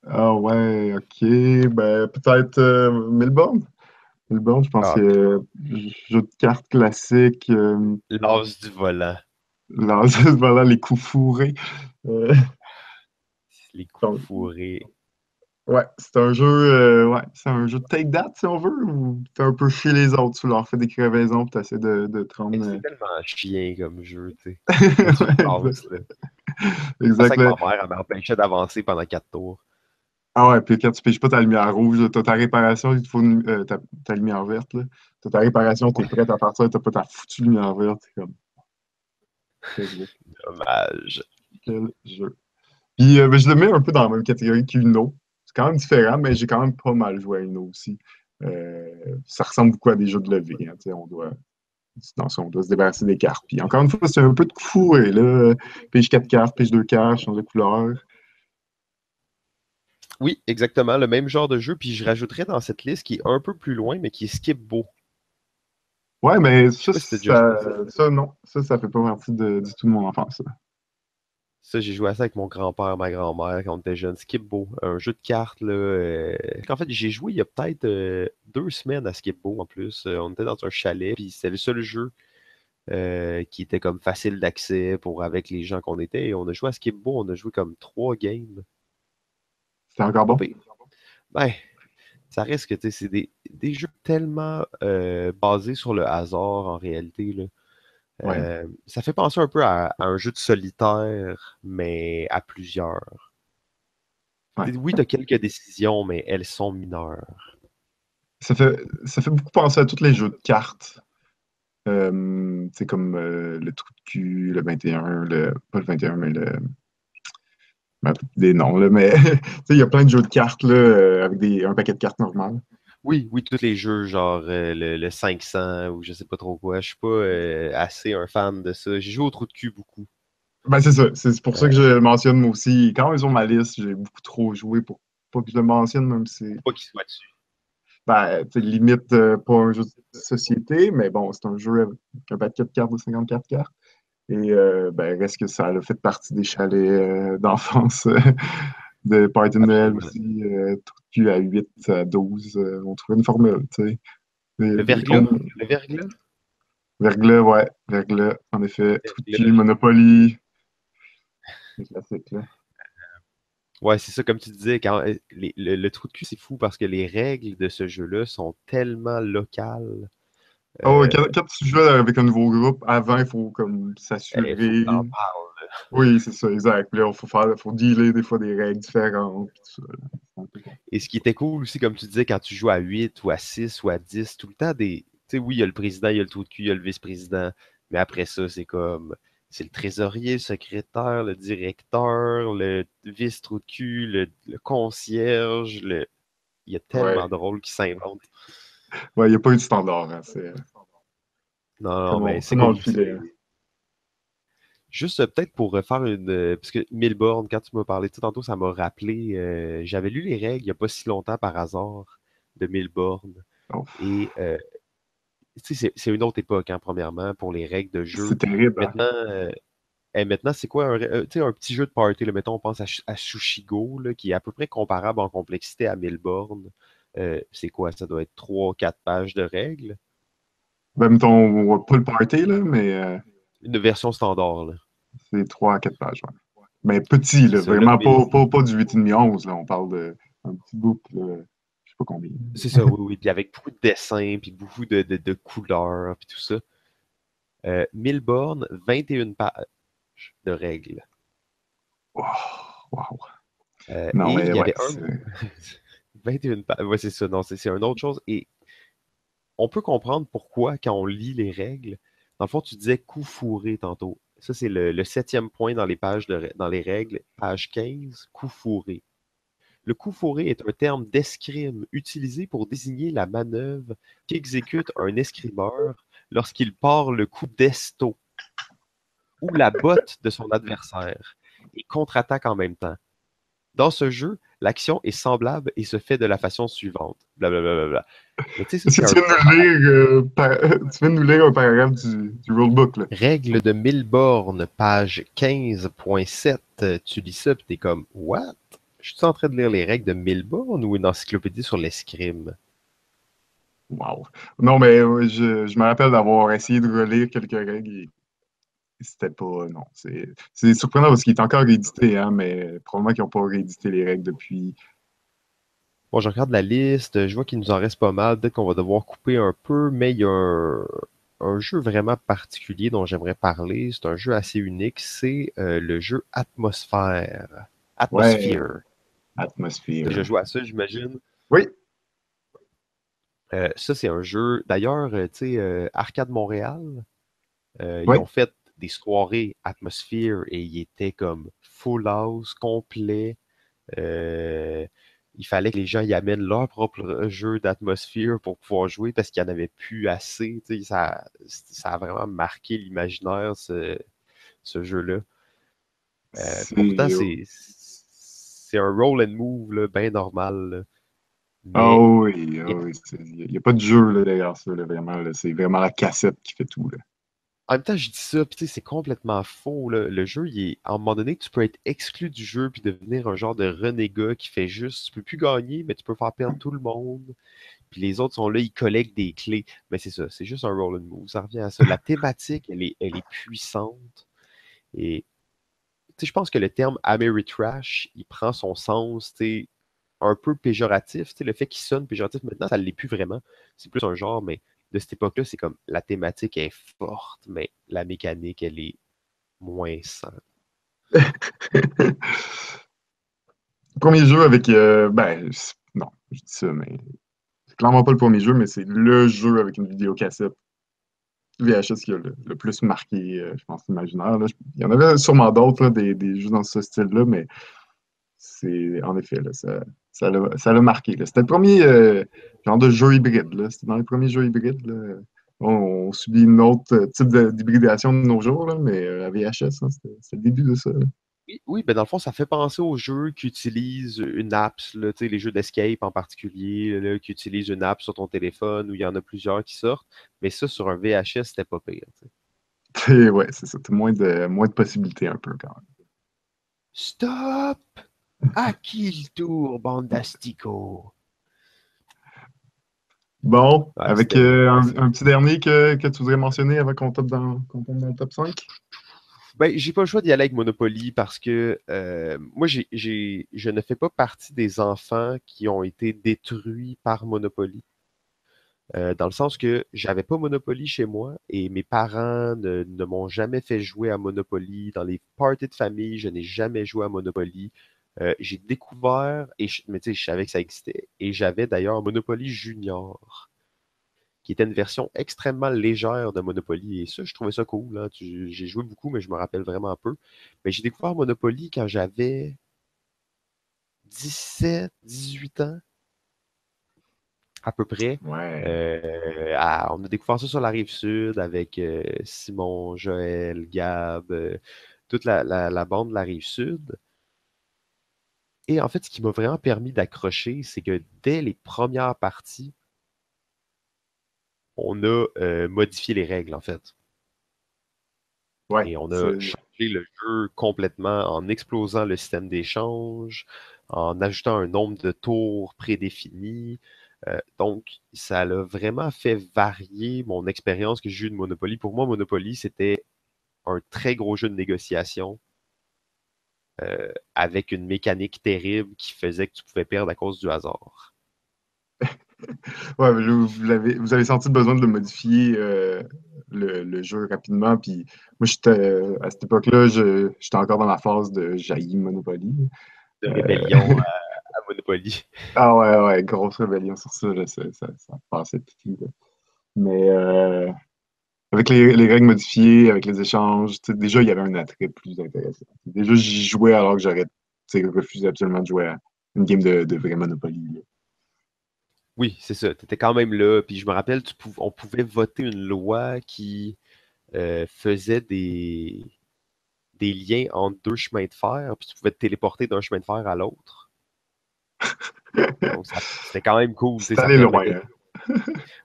Ah ouais, ok. Ben, peut-être Melbourne. Melbourne, je pense ah. que jeu de cartes classique. L'as du volant. Là, voilà les coups fourrés. Euh, les coups fourrés. Ouais, c'est un jeu, euh, ouais, c'est un jeu de take that si on veut, ou t'es un peu chez les autres, tu leur fais des crevaisons puis t'essaies de, de te rendre. C'est euh, tellement chien comme jeu, tu sais. Exactement. ma mère, elle m'empêchait d'avancer pendant quatre tours. Ah ouais, puis quand tu piges pas ta lumière rouge, t'as ta réparation, il te faut ta, ta, lumière verte. T'as ta réparation, t'es prête à partir, t'as pas ta foutue lumière verte. comme. Dommage. Quel jeu. Puis euh, ben, je le mets un peu dans la même catégorie qu'Uno. C'est quand même différent, mais j'ai quand même pas mal joué à Uno aussi. Euh, ça ressemble beaucoup à des jeux de levée. Hein, on doit on doit se débarrasser des cartes. Puis encore une fois, c'est un peu de fouet, là. Pige 4 cartes, pige 2 cartes, change de couleur. Oui, exactement, le même genre de jeu. Puis je rajouterais dans cette liste qui est un peu plus loin, mais qui est Skip Beau. Ouais, mais ça, ça, non. Ça, ça fait pas partie de, du tout de mon enfance. Ça, j'ai joué à ça avec mon grand-père, ma grand-mère quand on était jeune. Skipbo, un jeu de cartes. Là, euh, En fait, j'ai joué il y a peut-être euh, deux semaines à Skipbo en plus. Euh, on était dans un chalet, puis c'était le seul jeu qui était comme facile d'accès pour avec les gens qu'on était. Et on a joué à Skipbo, on a joué comme trois games. C'était encore bon? Ben, ça reste que c'est des, des, jeux tellement euh, basés sur le hasard en réalité. Là. Euh, ça fait penser un peu à, un jeu de solitaire, mais à plusieurs. Oui, tu as quelques décisions, mais elles sont mineures. Ça fait, ça fait beaucoup penser à tous les jeux de cartes. Euh, c'est comme euh, le trou de cul, le 21, le, pas le 21, mais le. Ben, des noms, là, mais il y a plein de jeux de cartes là, avec des, un paquet de cartes normales. Oui, oui, tous les jeux, genre euh, le, 500 ou je sais pas trop quoi. Je suis pas euh, assez un fan de ça. J'ai joué au trou de cul beaucoup. Ben, c'est ça. C'est pour ça que je le mentionne moi aussi. Quand ils ont ma liste, j'ai beaucoup trop joué pour pas que je le mentionne, même si. Pas qu'il soit dessus. Ben, limite euh, pas un jeu de société, mais bon, c'est un jeu avec un paquet de cartes de 54 cartes. Et ben, reste que ça a fait partie des chalets d'enfance de Party Noël aussi, euh, tout à 8 à 12. Euh, on trouvait une formule, tu sais. Le verglas? Le verglas? Verglas, ouais. Verglas, en effet. Tout Monopoly. C'est classique, là. Ouais, c'est ça, comme tu disais, quand, euh, le, trou de cul, c'est fou parce que les règles de ce jeu-là sont tellement locales. Oh, quand, tu joues avec un nouveau groupe, avant, il faut comme s'assurer. Il oui, c'est ça, exact. il faut, faire, faut dealer des fois des règles différentes. Et ce qui était cool aussi, comme tu disais, quand tu joues à 8 ou à 6 ou à 10, tout le temps des. Tu sais, oui, il y a le président, il y a le trou de cul, il y a le vice-président, mais après ça, c'est comme. C'est le trésorier, le secrétaire, le directeur, le vice-trou de cul, le, concierge. Le... Il y a tellement de rôles qui s'inventent. Ouais, il n'y a pas eu de standard. Hein, non, non, mais c'est comme. Juste euh, peut-être pour faire une. Euh, parce que Milborn, quand tu m'as parlé tout tantôt, ça m'a rappelé. Euh, j'avais lu les règles il n'y a pas si longtemps par hasard de Milborn. Oh. Et c'est une autre époque, hein, premièrement, pour les règles de jeu. C'est terrible. Hein. Maintenant, eh, maintenant c'est quoi un, un, petit jeu de party? Là, mettons, on pense à, à Sushigo, là, qui est à peu près comparable en complexité à Milborn. C'est quoi? Ça doit être 3-4 pages de règles? Ben, mettons, pas le party, là, mais. Une version standard, là. C'est 3 à 4 pages, Mais petit, là, vraiment pas, pas, pas, du 8,5-11, on parle d'un petit book, là, je sais pas combien. C'est ça, oui, oui. Puis avec beaucoup de dessins, puis beaucoup de, de, de couleurs, puis tout ça. Euh, 1000 bornes, 21 pages de règles. Wow! wow. Euh, non, mais il y avait un... 21 pages, ouais, c'est ça, une autre chose. Et on peut comprendre pourquoi, quand on lit les règles, dans le fond, tu disais coup fourré tantôt. Ça, c'est le, septième point dans les pages dans les règles, page 15, coup fourré. Le coup fourré est un terme d'escrime utilisé pour désigner la manœuvre qu'exécute un escrimeur lorsqu'il part le coup d'esto ou la botte de son adversaire et contre-attaque en même temps. Dans ce jeu, l'action est semblable et se fait de la façon suivante. Blablabla. Tu, viens de nous lire un paragraphe du, rulebook. Règle de Milborn, page 15.7. Tu lis ça et t'es comme What? Je suis en train de lire les règles de Milborn ou une encyclopédie sur l'escrime? Wow. Non, mais je, je me rappelle d'avoir essayé de relire quelques règles c'était pas. Non. C'est surprenant parce qu'il est encore réédité, hein, mais probablement qu'ils n'ont pas réédité les règles depuis. Bon, je regarde la liste, je vois qu'il nous en reste pas mal. Peut-être qu'on va devoir couper un peu, mais il y a un, jeu vraiment particulier dont j'aimerais parler. C'est un jeu assez unique. C'est euh, le jeu Atmosphère. Atmosphere. Atmosphere. Je joue à ça, j'imagine. Oui. Euh, ça, c'est un jeu. D'ailleurs, euh, tu sais, Arcade Montréal, ils ont fait des soirées atmosphère et il était comme full house, complet. Euh, il fallait que les gens y amènent leur propre jeu d'atmosphère pour pouvoir jouer parce qu'il n'y en avait plus assez. Ça, ça a vraiment marqué l'imaginaire, ce, ce jeu-là. Euh, pourtant, c'est un roll and move bien normal. Ah oui, il n'y a, pas de jeu derrière ça, vraiment. C'est vraiment la cassette qui fait tout. Là. En même temps, je dis ça, puis c'est complètement faux. Le jeu, il est, à un moment donné, tu peux être exclu du jeu puis devenir un genre de renégat qui fait juste, tu peux plus gagner, mais tu peux faire perdre tout le monde. Puis les autres sont là, ils collectent des clés. Mais c'est ça, c'est juste un roll and move. Ça revient à ça. La thématique, elle est, elle est puissante. Et je pense que le terme Ameritrash, il prend son sens, un peu péjoratif. Le fait qu'il sonne péjoratif maintenant, ça ne l'est plus vraiment. C'est plus un genre, mais de cette époque-là, c'est comme la thématique est forte, mais la mécanique, elle est moins simple. premier jeu avec. Euh, ben, non, je dis ça, mais. C'est clairement pas le premier jeu, mais c'est le jeu avec une vidéocassette VHS qui a le, plus marqué, euh, je pense, l'imaginaire. Il y en avait sûrement d'autres, des, des, jeux dans ce style-là, mais c'est en effet, là, ça, ça l'a marqué. C'était le premier euh, genre de jeu hybride. C'était dans les premiers jeux hybrides. On, subit un autre type d'hybridation de nos jours, mais la VHS, hein, c'était le début de ça. Oui, oui ben dans le fond, ça fait penser aux jeux qui utilisent une app, là, les jeux d'escape en particulier, qui utilisent une app sur ton téléphone où il y en a plusieurs qui sortent. Mais ça, sur un VHS, c'était pas pire. ouais, c'est ça. Moins de, moins de possibilités un peu quand même. Stop! À qui le tour, Bandastico? Bon, avec euh, un, petit dernier que, que, tu voudrais mentionner avant qu'on tombe dans, dans le top 5? Ben, j'ai pas le choix d'y aller avec Monopoly parce que euh, moi, j'ai, je ne fais pas partie des enfants qui ont été détruits par Monopoly. Euh, dans le sens que j'avais pas Monopoly chez moi et mes parents ne, m'ont jamais fait jouer à Monopoly. Dans les parties de famille, je n'ai jamais joué à Monopoly. Euh, j'ai découvert, et je, mais tu sais, je savais que ça existait, et j'avais d'ailleurs Monopoly Junior qui était une version extrêmement légère de Monopoly. Et ça, je trouvais ça cool. J'ai joué beaucoup, mais je me rappelle vraiment peu. Mais j'ai découvert Monopoly quand j'avais 17, 18 ans. À peu près. Euh, on a découvert ça sur la rive sud avec euh, Simon, Joël, Gab, toute la, la, bande de la rive sud. Et en fait, ce qui m'a vraiment permis d'accrocher, c'est que dès les premières parties, on a euh, modifié les règles, en fait. Ouais, Et on a changé le jeu complètement en explosant le système d'échange, en ajoutant un nombre de tours prédéfinis. Euh, donc, ça a vraiment fait varier mon expérience que j'ai eue de Monopoly. Pour moi, Monopoly, c'était un très gros jeu de négociation euh, avec une mécanique terrible qui faisait que tu pouvais perdre à cause du hasard. ouais, vous, avez, vous avez senti le besoin de le modifier euh, le, jeu rapidement. Puis moi, j'étais à cette époque-là, j'étais encore dans la phase de jaillit Monopoly. De rébellion euh, à, Monopoly. Ah ouais, ouais, grosse rébellion sur ça. ça, ça, ça passait Mais euh, avec les, règles modifiées, avec les échanges, déjà, il y avait un attrait plus intéressant. Déjà, j'y jouais alors que j'aurais refusé absolument de jouer à une game de, de vrai Monopoly. Oui, c'est ça. Tu étais quand même là. Puis je me rappelle, on pouvait voter une loi qui euh, faisait des, des liens entre deux chemins de fer, puis tu pouvais te téléporter d'un chemin de fer à l'autre. c'était quand même cool. C'est allé loin. Hein.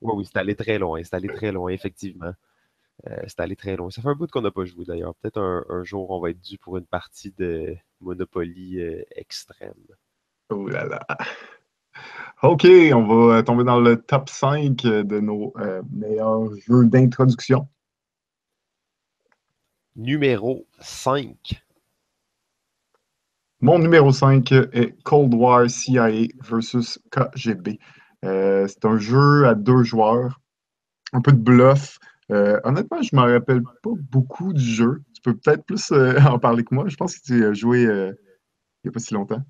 oui, oui, c'est allé très loin. C'est allé très loin, effectivement. Euh, c'est allé très loin. Ça fait un bout qu'on n'a pas joué d'ailleurs. Peut-être un, jour, on va être dû pour une partie de Monopoly euh, extrême. Oh là là. OK, on va tomber dans le top 5 de nos euh, meilleurs jeux d'introduction. Numéro 5. Mon numéro 5 est Cold War CIA versus KGB. Euh, c'est un jeu à deux joueurs, un peu de bluff. Euh, honnêtement, je ne me rappelle pas beaucoup du jeu. Tu peux peut-être plus en parler que moi. Je pense que tu as joué il n'y a pas si longtemps.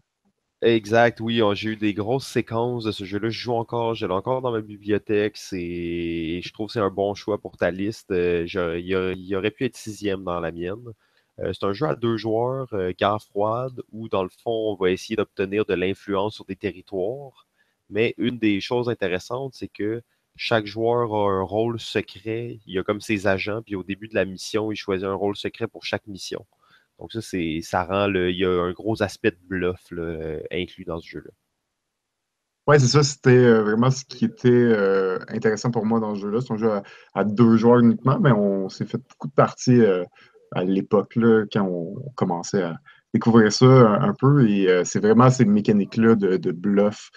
Exact, oui, j'ai eu des grosses séquences de ce jeu-là. Je joue encore, je l'ai encore dans ma bibliothèque. C'est, je trouve que c'est un bon choix pour ta liste. Euh, il, aurait pu être sixième dans la mienne. Euh, c'est un jeu à deux joueurs, euh, guerre froide, où dans le fond, on va essayer d'obtenir de l'influence sur des territoires. Mais une des choses intéressantes, c'est que chaque joueur a un rôle secret. Il y a comme ses agents, puis au début de la mission, il choisit un rôle secret pour chaque mission. Donc ça, c'est, ça rend le, il y a un gros aspect de bluff inclus dans ce jeu-là. Oui, c'est ça, c'était euh, vraiment ce qui était euh, intéressant pour moi dans ce jeu-là. C'est un jeu à, deux joueurs uniquement, mais on s'est fait beaucoup de parties euh, à l'époque, quand on commençait à découvrir ça un, peu. Et c'est vraiment ces mécaniques-là de, bluff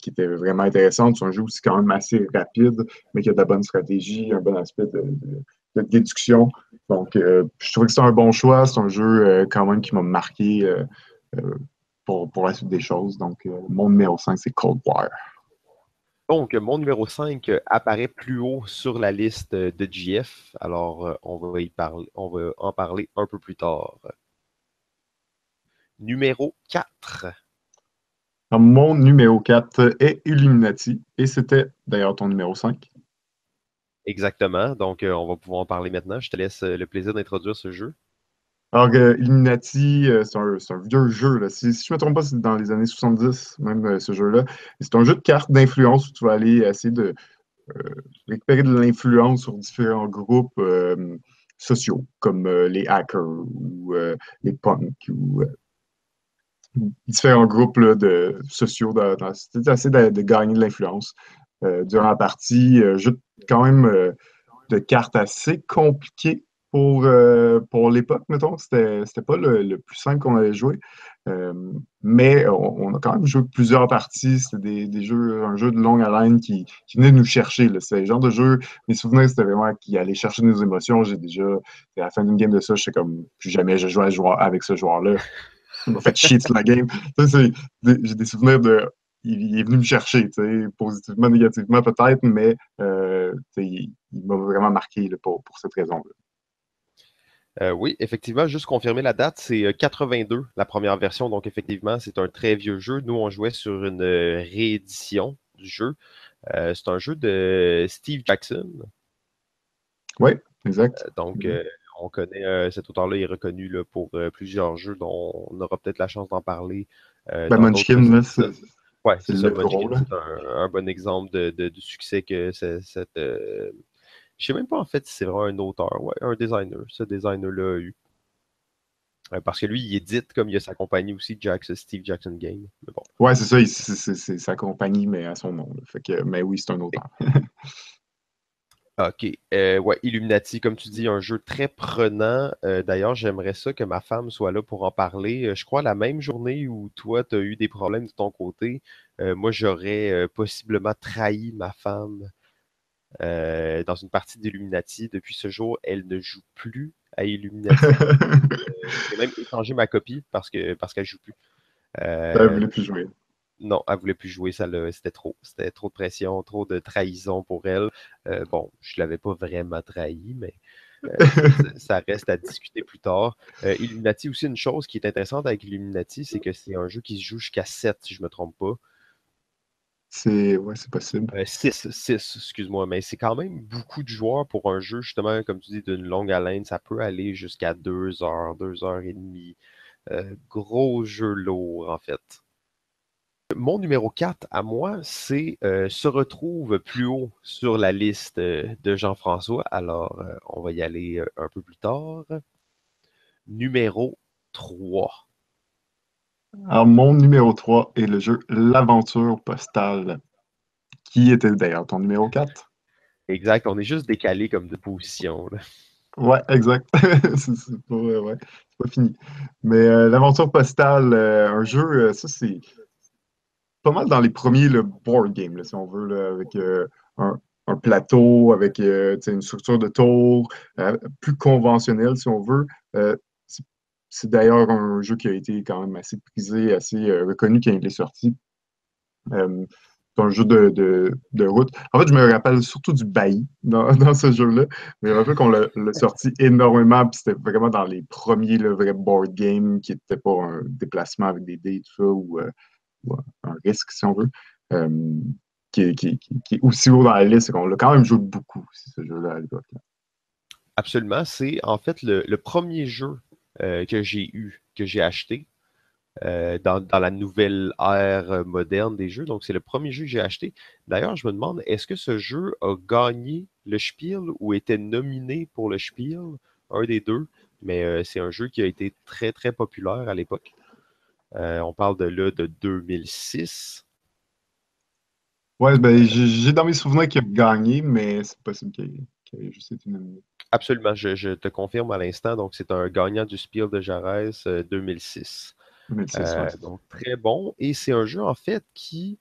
qui étaient vraiment intéressantes. C'est un jeu aussi quand même assez rapide, mais qui a de la bonne stratégie, un bon aspect de déduction. Donc, euh, je trouvais que c'est un bon choix. C'est un jeu euh, quand même qui m'a marqué euh, pour, pour, la suite des choses. Donc, mon numéro 5, c'est Cold War. Donc, mon numéro 5 apparaît plus haut sur la liste de GF. Alors, on va, y parler, on va en parler un peu plus tard. Numéro 4. Mon numéro 4 est Illuminati et c'était d'ailleurs ton numéro 5. Exactement. Donc, on va pouvoir en parler maintenant. Je te laisse le plaisir d'introduire ce jeu. Alors, Illuminati, euh, c'est un, vieux jeu. Là. Si, je ne me trompe pas, c'est dans les années 70, même euh, ce jeu-là. C'est un jeu de cartes d'influence où tu vas aller essayer de euh, récupérer de l'influence sur différents groupes sociaux, comme les hackers ou les punks ou différents groupes de, sociaux. Dans, essayer de, de, gagner de l'influence. durant la partie, jeu quand même de cartes assez compliqué pour, euh, pour l'époque, mettons. C'était, pas le, plus simple qu'on avait joué. Euh, mais on, a quand même joué plusieurs parties. C'était des, jeux, un jeu de longue haleine qui, qui venait nous chercher. C'est le genre de jeu, mes souvenirs, c'était vraiment qui allait chercher nos émotions. J'ai déjà, à la fin d'une game de ça, je sais comme, plus jamais je joue avec ce joueur-là. Il m'a fait chier toute la game. j'ai des souvenirs de il, est venu me chercher, positivement, négativement peut-être, mais euh, il, m'a vraiment marqué pour, pour, cette raison-là. Euh, oui, effectivement, juste confirmer la date, c'est 82, euh, la première version. Donc, effectivement, c'est un très vieux jeu. Nous, on jouait sur une réédition du jeu. c'est un jeu de Steve Jackson. Oui, exact. donc, mm-hmm. On connaît cet auteur-là, il est reconnu là, pour plusieurs jeux dont on aura peut-être la chance d'en parler. Ben, Munchkin, c'est ouais, c'est ça. C'est un, bon exemple de, succès que cette je sais même pas en fait si c'est vraiment un auteur, ouais, un designer. Ce designer-là a eu. Euh, parce que lui, il édite comme il a sa compagnie aussi, Steve Jackson Game. Mais bon. Ouais, c'est ça, c'est sa compagnie, mais à son nom. Fait que, mais oui, c'est un auteur. OK. Euh, ouais, Illuminati, comme tu dis, un jeu très prenant. Euh, d'ailleurs, j'aimerais ça que ma femme soit là pour en parler. je crois la même journée où toi, tu as eu des problèmes de ton côté, moi, j'aurais possiblement trahi ma femme euh, dans une partie d'Illuminati. Depuis ce jour, elle ne joue plus à Illuminati. Euh, j'ai même échangé ma copie parce que parce qu'elle joue plus. Euh, elle voulait plus jouer. Non, elle voulait plus jouer, ça c'était trop. C'était trop de pression, trop de trahison pour elle. bon, je l'avais pas vraiment trahi, mais ça reste à discuter plus tard. Illuminati, aussi, une chose qui est intéressante avec Illuminati, c'est que c'est un jeu qui se joue jusqu'à 7, si je ne me trompe pas. C'est ouais, c'est possible. 6, euh, 6, excuse-moi, mais c'est quand même beaucoup de joueurs pour un jeu, justement, comme tu dis, d'une longue haleine. Ça peut aller jusqu'à 2 heures, 2 heures et demie. Euh, gros jeu lourd, en fait. Mon numéro 4 à moi, c'est euh, se retrouve plus haut sur la liste de Jean-François. Alors, on va y aller un peu plus tard. Numéro 3. Alors, mon numéro 3 est le jeu L'Aventure Postale, qui était d'ailleurs ton numéro 4. Exact, on est juste décalé comme de position. Ouais, exact. c'est pas, pas, fini. Mais euh, L'Aventure Postale, euh, un jeu, euh, ça c'est pas mal dans les premiers le board game, si on veut, avec un, un, plateau, avec une structure de tour plus conventionnelle, si on veut c'est d'ailleurs un jeu qui a été quand même assez prisé, assez euh, reconnu quand il est sorti. Euh, c'est un jeu de, route. En fait, je me rappelle surtout du bailli dans, ce jeu-là. Mais un peu qu'on l'a sorti énormément, puis c'était vraiment dans les premiers le vrai board game qui n'était pas un déplacement avec des dés et tout ça, euh, un risque, si on veut. qui, est aussi haut dans la liste, qu'on l'a quand même joué beaucoup, ce jeu-là à l'époque. Absolument. C'est en fait le premier jeu euh, que j'ai eu, que j'ai acheté euh, dans, la nouvelle ère moderne des jeux. Donc, c'est le premier jeu que j'ai acheté. D'ailleurs, je me demande, est-ce que ce jeu a gagné le Spiel ou était nominé pour le Spiel? Un des deux. Mais euh, c'est un jeu qui a été très, très populaire à l'époque. On parle de là de 2006. Ouais, ben, j'ai dans mes souvenirs qu'il a gagné, mais c'est possible qu'il ait juste été nominé. Absolument, je, te confirme à l'instant. Donc, c'est un gagnant du Spiel de Jarez 2006. Euh, euh, donc, très bon. Et c'est un jeu, en fait, qui,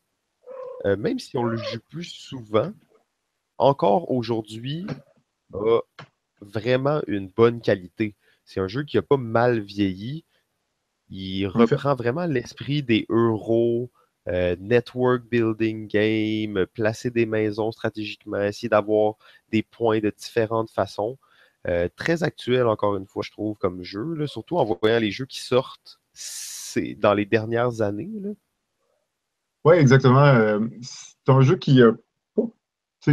euh, même si on le joue plus souvent, encore aujourd'hui, a vraiment une bonne qualité. C'est un jeu qui n'a pas mal vieilli. Il reprend vraiment l'esprit des euros, network building game, placer des maisons stratégiquement, essayer d'avoir des points de différentes façons. très actuel, encore une fois, je trouve, comme jeu, surtout en voyant les jeux qui sortent dans les dernières années. Oui, exactement. c'est un jeu qui,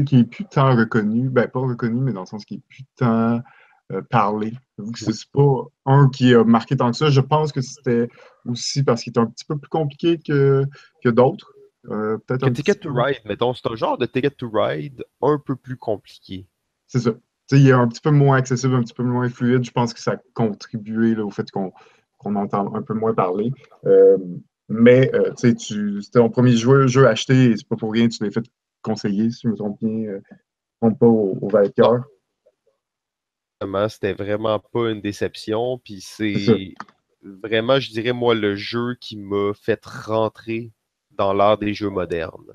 qui est plus tant reconnu, ben pas reconnu, mais dans le sens qui est plus tant euh, parler. C'est pas un qui a marqué tant que ça. Je pense que c'était aussi parce qu'il est un petit peu plus compliqué que, que d'autres. Euh, peut-être Ticket to Ride, mettons, c'est un genre de Ticket to Ride un peu plus compliqué. C'est ça. il est un petit peu moins accessible, un petit peu moins fluide. Je pense que ça a contribué là, au fait qu'on entend un peu moins parler. Euh, mais tu c'était ton premier jeu, jeu acheté et c'est pas pour rien, tu l'as fait conseiller, si je me trompe bien, pas au, au c'était vraiment pas une déception. Puis c'est vraiment, je dirais, moi, le jeu qui m'a fait rentrer dans l'art des jeux modernes.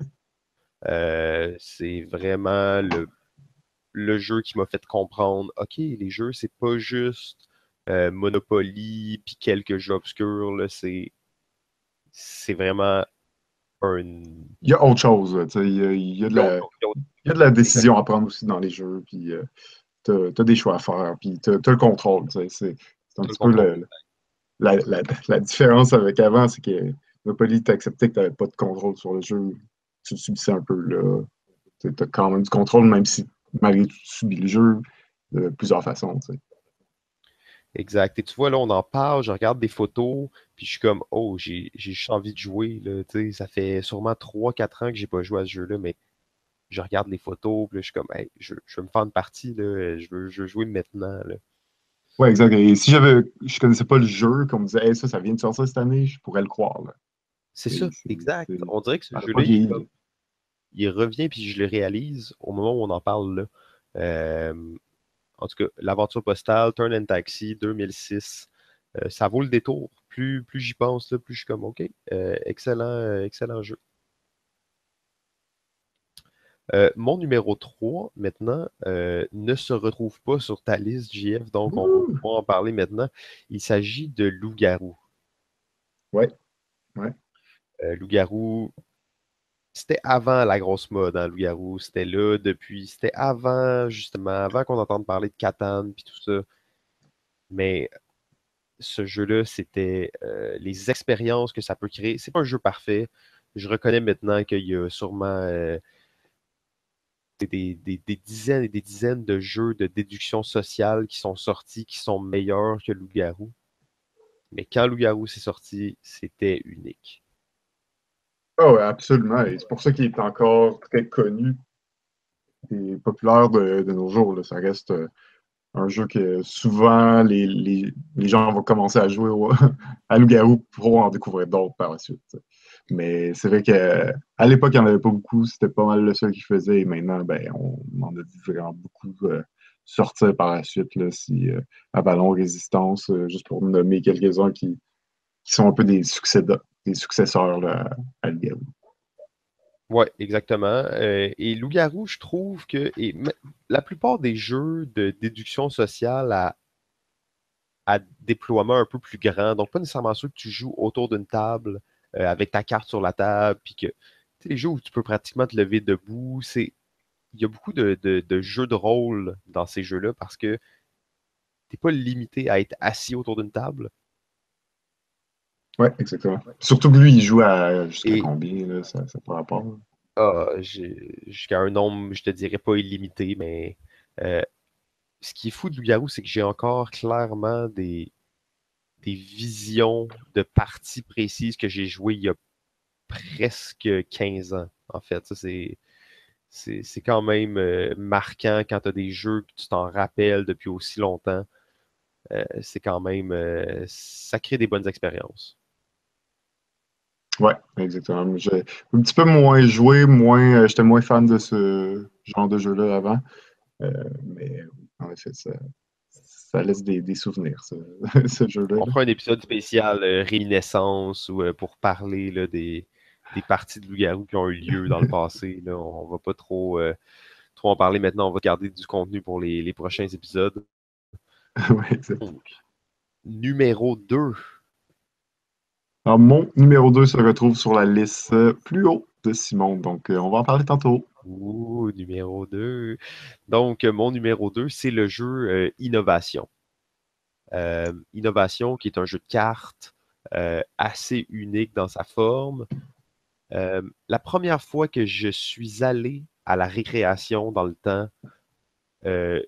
Euh, c'est vraiment le, le, jeu qui m'a fait comprendre, OK, les jeux, c'est pas juste euh, Monopoly puis quelques jeux obscurs, c'est, c'est vraiment un... Il y a autre chose, il y a, il y a, de la, il y a de la décision à prendre aussi dans les jeux, puis euh, tu as, des choix à faire, puis tu as, le contrôle. C'est un petit peu la, différence avec avant, c'est que Monopoly t'acceptais que tu n'avais pas de contrôle sur le jeu. Tu le subissais un peu. là. Tu as quand même du contrôle, même si malgré tout, tu subis le jeu de plusieurs façons. Exact. Et tu vois, là, on en parle, je regarde des photos, puis je suis comme, oh, j'ai juste envie de jouer. Là, ça fait sûrement 3-4 ans que j'ai pas joué à ce jeu-là, mais je regarde les photos, puis je suis comme, je, je, veux me faire une partie, là, je, veux, je veux jouer maintenant. Là. Ouais, exact. Et si j'avais, je connaissais pas le jeu, qu'on me disait, ça, ça vient de sortir cette année, je pourrais le croire. C'est ça, exact. On dirait que ce jeu-là, il, il, revient, puis je le réalise au moment où on en parle là. Euh, en tout cas, l'aventure postale, Turn and Taxi 2006, euh, ça vaut le détour. Plus, plus j'y pense, là, plus je suis comme, OK, euh, excellent, excellent jeu. Euh, mon numéro 3, maintenant, euh, ne se retrouve pas sur ta liste, JF, donc on va pouvoir en parler maintenant. Il s'agit de Loup-Garou. Oui. Ouais. Euh, Loup-Garou, c'était avant la grosse mode, hein, Loup-Garou. C'était là depuis. C'était avant, justement, avant qu'on entende parler de Catane puis tout ça. Mais ce jeu-là, c'était les expériences que ça peut créer. C'est pas un jeu parfait. Je reconnais maintenant qu'il y a sûrement des, dizaines et des dizaines de jeux de déduction sociale qui sont sortis, qui sont meilleurs que Loup-Garou. Mais quand Loup-Garou s'est sorti, c'était unique. Oh, absolument. Et c'est pour ça qu'il est encore très connu et populaire de, nos jours. Ça reste euh, un jeu que souvent les, gens vont commencer à jouer à Loup-Garou pour en découvrir d'autres par la suite. Mais c'est vrai qu'à l'époque, il n'y en avait pas beaucoup. C'était pas mal le seul qui faisait. Et maintenant, ben, on, en a vu vraiment beaucoup euh, sortir par la suite. Là, si, euh, à Ballon Résistance, euh, juste pour nommer quelques-uns qui, sont un peu des, des successeurs à Loup-Garou. Oui, exactement. et Loup-Garou, je trouve que la plupart des jeux de déduction sociale à, à déploiement un peu plus grand, donc pas nécessairement ceux que tu joues autour d'une table euh, avec ta carte sur la table, puis que les jeux où tu peux pratiquement te lever debout, c'est il y a beaucoup de, jeux de rôle dans ces jeux-là parce que tu n'es pas limité à être assis autour d'une table. Oui, exactement. Surtout que lui, il joue à jusqu'à combien, là, ça, ça pas rapport. Ah, jusqu'à un nombre, je te dirais pas illimité, mais euh, ce qui est fou de Loup-Garou, c'est que j'ai encore clairement des, des visions de parties précises que j'ai jouées il y a presque 15 ans, en fait. C'est. Quand même euh, marquant quand tu as des jeux que tu t'en rappelles depuis aussi longtemps. Euh, c'est quand même. Euh, ça crée des bonnes expériences. Ouais, exactement. J'ai un petit peu moins joué, moins, j'étais moins fan de ce genre de jeu-là avant. mais en effet, ça, ça laisse des, souvenirs, ce, jeu-là. On fera un épisode spécial euh, Réminiscence ou euh, pour parler là, des, parties de loup-garou qui ont eu lieu dans le passé. Là. On va pas trop, euh, trop en parler maintenant. On va garder du contenu pour les, prochains épisodes. oui, exactement. numéro 2. Alors, mon numéro 2 se retrouve sur la liste plus haut de Simon, donc on va en parler tantôt. Ouh, numéro 2. Donc, mon numéro 2, c'est le jeu Innovation. Innovation, qui est un jeu de cartes assez unique dans sa forme. la première fois que je suis allé à la récréation dans le temps,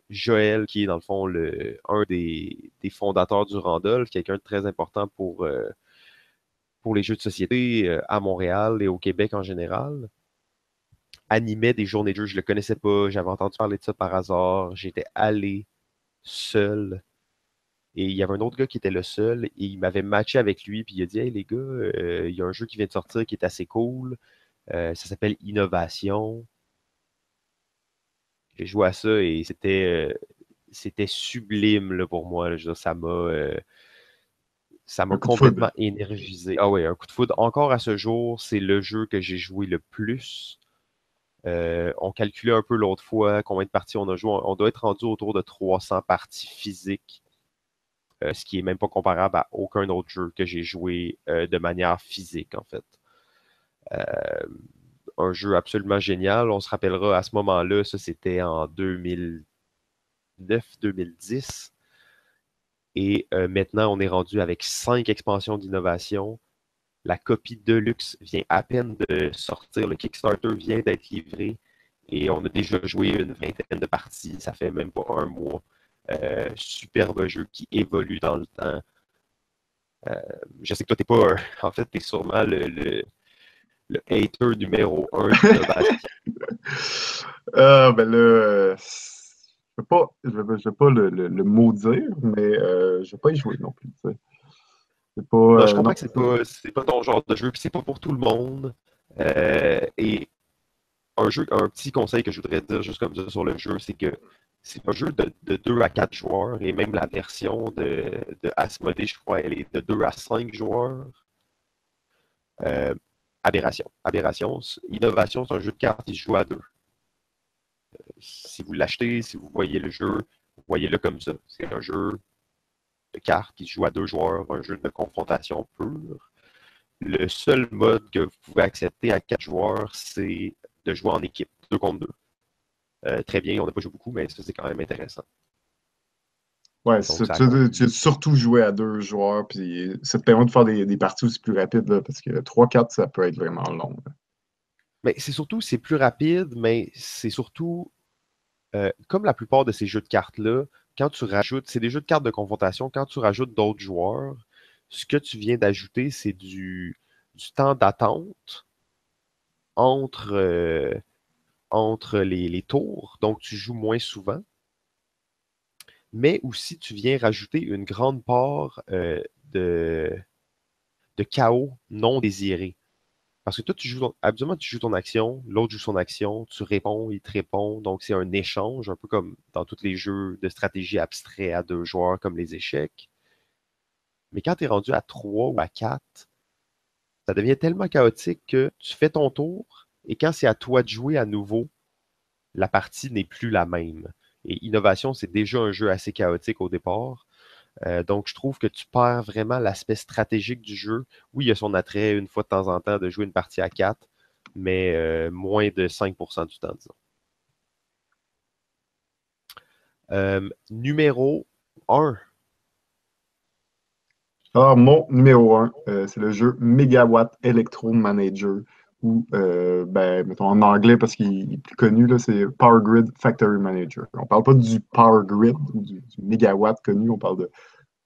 Joël, qui est dans le fond un des, fondateurs du Randolph, quelqu'un de très important pour les jeux de société à Montréal et au Québec en général, animait des journées de jeu. Je ne le connaissais pas, j'avais entendu parler de ça par hasard. J'étais allé seul. Et il y avait un autre gars qui était le seul et il m'avait matché avec lui. Puis il a dit Hey les gars, euh, il y a un jeu qui vient de sortir qui est assez cool. Euh, ça s'appelle Innovation. J'ai joué à ça et c'était euh, c'était sublime là, pour moi. ça m'a ça m'a complètement énergisé. Ah oui, un coup de foudre. Encore à ce jour, c'est le jeu que j'ai joué le plus. Euh, on calculait un peu l'autre fois combien de parties on a joué. On, doit être rendu autour de 300 parties physiques, euh, ce qui est même pas comparable à aucun autre jeu que j'ai joué euh, de manière physique, en fait. un jeu absolument génial. On se rappellera à ce moment-là, ça c'était en 2009-2010. Et maintenant, on est rendu avec cinq expansions d'innovation, la copie de luxe vient à peine de sortir. Le Kickstarter vient d'être livré et on a déjà joué une vingtaine de parties. Ça fait même pas un mois. Euh, superbe jeu qui évolue dans le temps. Euh, je sais que toi, t'es pas. en fait, tu es sûrement le, hater numéro un de euh, ben là, je ne vais pas, je le, le, maudire, mais je ne vais pas y jouer non plus. Pas, je euh, comprends que c'est pas, pas ton genre de jeu, puis c'est pas pour tout le monde. Euh, et un jeu, un petit conseil que je voudrais dire juste comme ça sur le jeu, c'est que c'est un jeu de, de, 2 à 4 joueurs, et même la version de, de Asmodee, je crois, elle est de 2 à 5 joueurs. Euh, aberration. Aberration. Innovation, c'est un jeu de cartes qui se joue à deux. si vous l'achetez, si vous voyez le jeu, voyez-le comme ça. C'est un jeu de cartes qui joue à deux joueurs, un jeu de confrontation pure. Le seul mode que vous pouvez accepter à quatre joueurs, c'est de jouer en équipe, deux contre deux. Euh, très bien, on n'a pas joué beaucoup, mais ça, c'est quand même intéressant. Ouais, tu, as surtout joué à deux joueurs, puis ça te permet de faire des, parties aussi plus rapides, parce que 3-4, ça peut être vraiment long. Mais c'est surtout, c'est plus rapide, mais c'est surtout, euh, comme la plupart de ces jeux de cartes-là, quand tu rajoutes, c'est des jeux de cartes de confrontation, quand tu rajoutes d'autres joueurs, ce que tu viens d'ajouter, c'est du, temps d'attente entre, euh, les, tours, donc tu joues moins souvent. Mais aussi, tu viens rajouter une grande part euh, de chaos non désiré. Parce que toi, tu joues, habituellement, tu joues ton action, l'autre joue son action, tu réponds, il te répond. Donc, c'est un échange, un peu comme dans tous les jeux de stratégie abstraits à deux joueurs, comme les échecs. Mais quand tu es rendu à trois ou à quatre, ça devient tellement chaotique que tu fais ton tour et quand c'est à toi de jouer à nouveau, la partie n'est plus la même. Et Innovation, c'est déjà un jeu assez chaotique au départ. Euh, donc, je trouve que tu perds vraiment l'aspect stratégique du jeu. Oui, il y a son attrait une fois de temps en temps de jouer une partie à 4, mais euh, moins de 5% du temps, disons. Euh, numéro 1. Ah, mon numéro 1, c'est le jeu Megawatt Electro Manager, ou, ben, mettons en anglais parce qu'il est plus connu, c'est Power Grid Factory Manager. On ne parle pas du Power Grid ou du, mégawatt connu, on parle de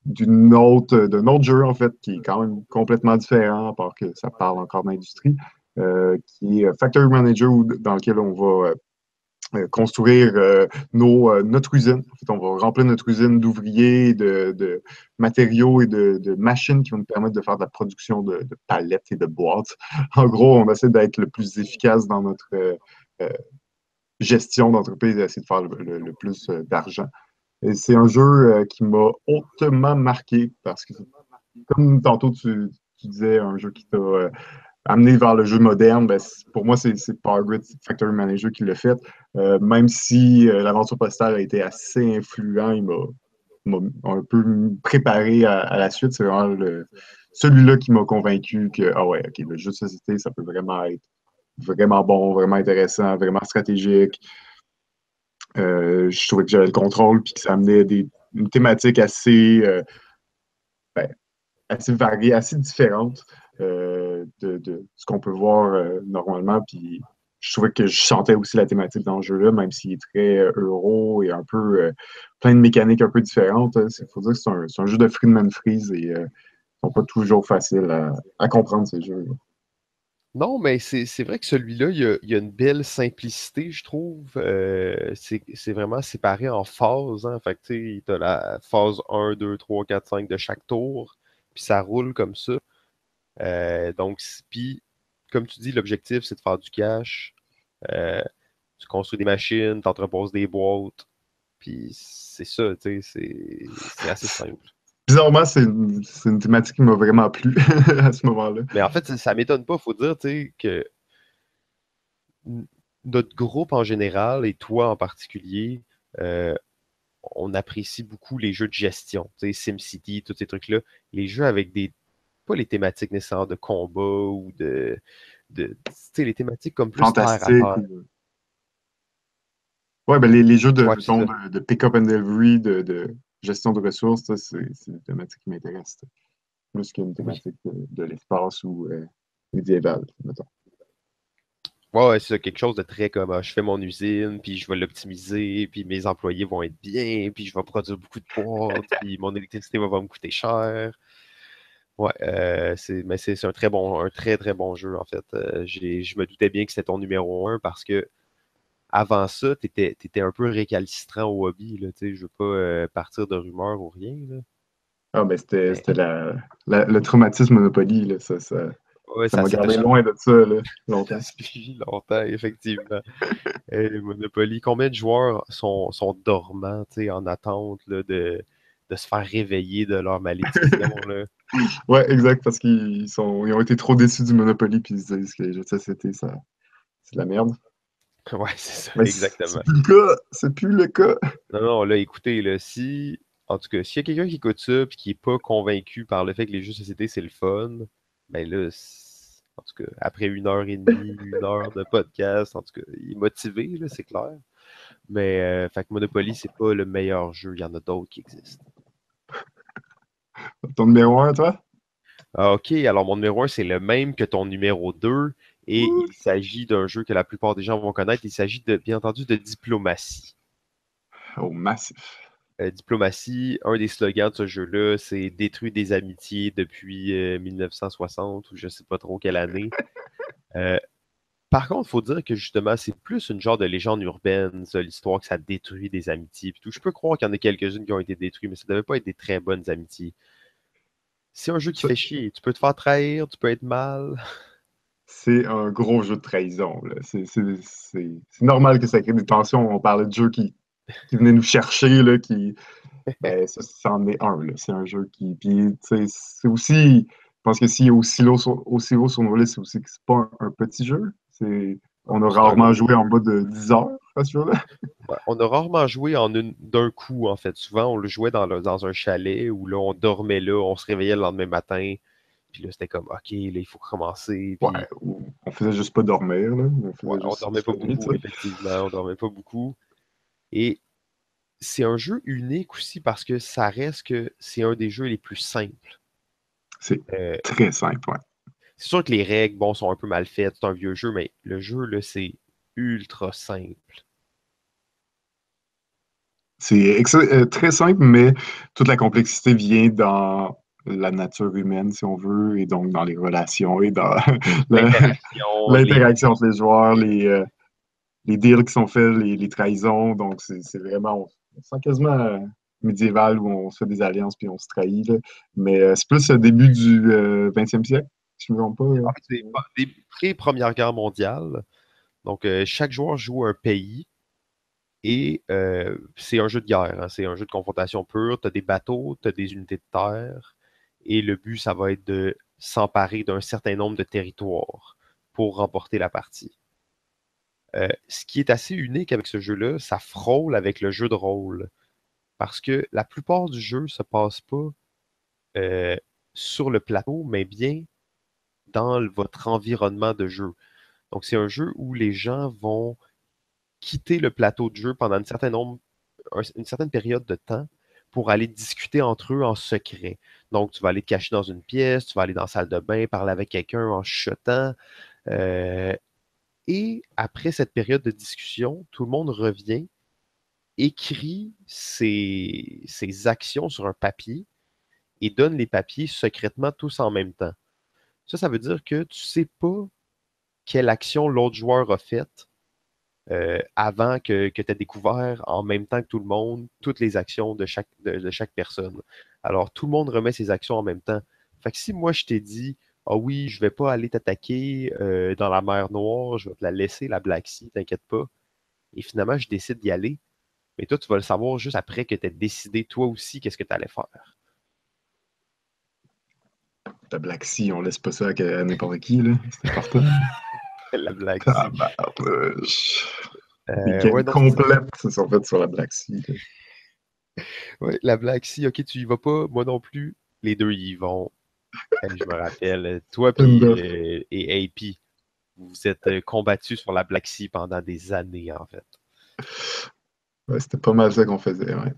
d'une autre, d'un autre jeu, en fait, qui est quand même complètement différent, à part que ça parle encore d'industrie, euh, qui est Factory Manager, dans lequel on va euh, construire euh, nos, notre usine. En fait, on va remplir notre usine d'ouvriers, de, matériaux et de, machines qui vont nous permettre de faire de la production de, palettes et de boîtes. En gros, on essaie d'être le plus efficace dans notre gestion d'entreprise et essayer de faire le plus d'argent. C'est un jeu euh, qui m'a hautement marqué parce que, comme tantôt tu, disais, un jeu qui t'a euh, amené vers le jeu moderne, ben, pour moi, c'est Power Factory Manager qui l'a fait. Euh, même si l'aventure postale a été assez influent, il m'a un peu préparé à, la suite. C'est vraiment celui-là qui m'a convaincu que, ah ouais, le jeu de société, ça peut vraiment être vraiment bon, vraiment intéressant, vraiment stratégique. Euh, je trouvais que j'avais le contrôle puis que ça amenait des, une thématique assez, euh, ben, assez variée, assez différente euh, de, ce qu'on peut voir normalement. Puis je trouvais que je sentais aussi la thématique dans le jeu-là, même s'il est très euro et un peu plein de mécaniques un peu différentes. Il faut dire que c'est un, un, jeu de Friedman Freeze et ils sont pas toujours faciles à, comprendre ces jeux. -là. Non, mais c'est vrai que celui-là, il, y a une belle simplicité, je trouve. Euh, c'est vraiment séparé en phases. Hein. Fait tu as la phase 1, 2, 3, 4, 5 de chaque tour, puis ça roule comme ça. Euh, donc, puis, comme tu dis, l'objectif, c'est de faire du cash. Euh, tu construis des machines, tu entreposes des boîtes, puis c'est ça, tu sais, c'est assez simple bizarrement, c'est une, thématique qui m'a vraiment plu à ce moment-là. Mais en fait, ça, ne m'étonne pas. Il faut dire que notre groupe en général et toi en particulier, euh, on apprécie beaucoup les jeux de gestion, SimCity, tous ces trucs-là. Les jeux avec des. Pas les thématiques nécessaires de combat ou de. de les thématiques comme plus Fantastique. Ouais, ben les, les jeux de, de, pick-up and delivery, de, gestion de ressources, c'est une thématique qui m'intéresse. Plus qu'une thématique de, l'espace ou euh, médiéval, mettons. Ouais, c'est quelque chose de très comme ah, je fais mon usine, puis je vais l'optimiser, puis mes employés vont être bien, puis je vais produire beaucoup de poids, puis mon électricité va, me coûter cher. Ouais, euh, mais c'est un très bon, un très très bon jeu en fait. Euh, je me doutais bien que c'était ton numéro un parce que avant ça, tu étais, un peu récalcitrant au hobby. Là, je ne veux pas euh, partir de rumeurs ou rien. Là. Ah, mais c'était, le traumatisme Monopoly. Là, ça, ça, ça m'a gardé loin de ça là, longtemps. longtemps, effectivement. Monopoly, combien de joueurs sont, sont dormants en attente là, de, de se faire réveiller de leur malédiction? là? ouais, exact, parce qu'ils sont, ils ont été trop déçus du Monopoly puis ils se disent que les jeux de société, ça, c'est de la merde. Ouais, c'est ça, exactement. C'est plus le cas. C'est plus le cas. Non, non, là, écoutez, là, si. En tout cas, s'il y a quelqu'un qui écoute ça et qui n'est pas convaincu par le fait que les jeux de société, c'est le fun, ben là, en tout cas, après une heure et demie, une heure de podcast, en tout cas, il est motivé, là, c'est clair. Mais, euh, fait que Monopoly, c'est pas le meilleur jeu. Il y en a d'autres qui existent. Ton numéro 1, toi? Ah, ok, alors mon numéro 1, c'est le même que ton numéro 2. Et il s'agit d'un jeu que la plupart des gens vont connaître. Il s'agit de, bien entendu de diplomatie. Oh, massif. Euh, diplomatie, un des slogans de ce jeu-là, c'est détruire des amitiés depuis 1960 euh, ou je ne sais pas trop quelle année. Euh, par contre, il faut dire que justement, c'est plus une genre de légende urbaine, l'histoire que ça détruit des amitiés. tout. Je peux croire qu'il y en a quelques-unes qui ont été détruites, mais ça ne devait pas être des très bonnes amitiés. C'est un jeu qui fait chier. Tu peux te faire trahir, tu peux être mal. c'est un gros jeu de trahison. C'est normal que ça crée des tensions. On parlait de jeux qui, qui venaient nous chercher, là, qui. Ben, ça, c'en est un. C'est un jeu qui. Puis, c'est aussi. Je pense que s'il est aussi haut sur, aussi haut sur nos listes, c'est aussi que c'est pas un, petit jeu. On a rarement joué en bas de 10 heures à ce jeu-là. on a rarement joué en d'un coup, en fait. Souvent, on le jouait dans, dans un chalet où là, on dormait là, on se réveillait le lendemain matin. Puis là, c'était comme, OK, là, il faut recommencer. Ouais, on faisait juste pas dormir. Là. On, dormait pas beaucoup, effectivement. On dormait pas beaucoup. Et c'est un jeu unique aussi parce que ça reste que c'est un des jeux les plus simples. C'est euh, très simple, ouais. C'est sûr que les règles, bon, sont un peu mal faites. C'est un vieux jeu, mais le jeu, là, c'est ultra simple. C'est euh, très simple, mais toute la complexité vient dans la nature humaine, si on veut, et donc dans les relations et dans l'interaction entre les joueurs, les, euh, les deals qui sont faits, les, trahisons. Donc, c'est vraiment, on sent quasiment euh, médiéval où on se fait des alliances puis on se trahit. Mais euh, c'est plus le début du 20e siècle, si des pré-première guerre mondiale. Donc, chaque joueur joue un pays. Et c'est un jeu de guerre, hein. c'est un jeu de confrontation pure. Tu as des bateaux, tu as des unités de terre, et le but, ça va être de s'emparer d'un certain nombre de territoires pour remporter la partie. Euh, ce qui est assez unique avec ce jeu-là, ça frôle avec le jeu de rôle. Parce que la plupart du jeu ne se passe pas euh, sur le plateau, mais bien dans votre environnement de jeu. Donc, c'est un jeu où les gens vont quitter le plateau de jeu pendant une certaine, période de temps pour aller discuter entre eux en secret. Donc, tu vas aller te cacher dans une pièce, tu vas aller dans la salle de bain, parler avec quelqu'un en chuchotant. Euh, et après cette période de discussion, tout le monde revient, écrit ses actions sur un papier et donne les papiers secrètement tous en même temps. Ça, ça veut dire que tu ne sais pas quelle action l'autre joueur a faite euh, avant que, que tu aies découvert en même temps que tout le monde toutes les actions de chaque, de, chaque personne. Alors, tout le monde remet ses actions en même temps. Fait que si moi, je t'ai dit, ah oui, je vais pas aller t'attaquer euh, dans la mer Noire, je vais te la laisser, la Black Sea, t'inquiète pas. Et finalement, je décide d'y aller. Mais toi, tu vas le savoir juste après que tu décidé toi aussi qu'est-ce que tu allais faire. La Black Sea, on laisse pas ça à n'importe qui, là. C'est important. la Black Sea. Ah, bah, euh, complète, c'est en fait sur la Black Sea. Oui, la Black Sea, ok, tu y vas pas, moi non plus. Les deux y vont. je me rappelle, toi euh, et AP, vous êtes euh, combattus sur la Black Sea pendant des années, en fait. Ouais, c'était pas mal ça qu'on faisait, ouais.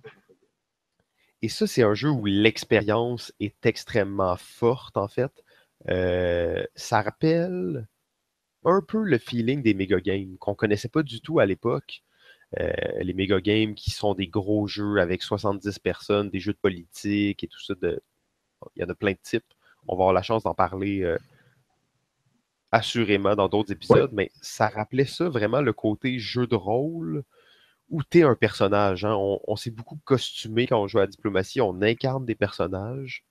Et ça, c'est un jeu où l'expérience est extrêmement forte, en fait. Euh, ça rappelle un peu le feeling des méga games qu'on connaissait pas du tout à l'époque. Euh, les méga games qui sont des gros jeux avec 70 personnes, des jeux de politique et tout ça. De... Il y en a plein de types. On va avoir la chance d'en parler euh, assurément dans d'autres épisodes, mais ça rappelait ça vraiment le côté jeu de rôle où tu es un personnage. Hein. On, s'est beaucoup costumé quand on joue à la diplomatie, on incarne des personnages.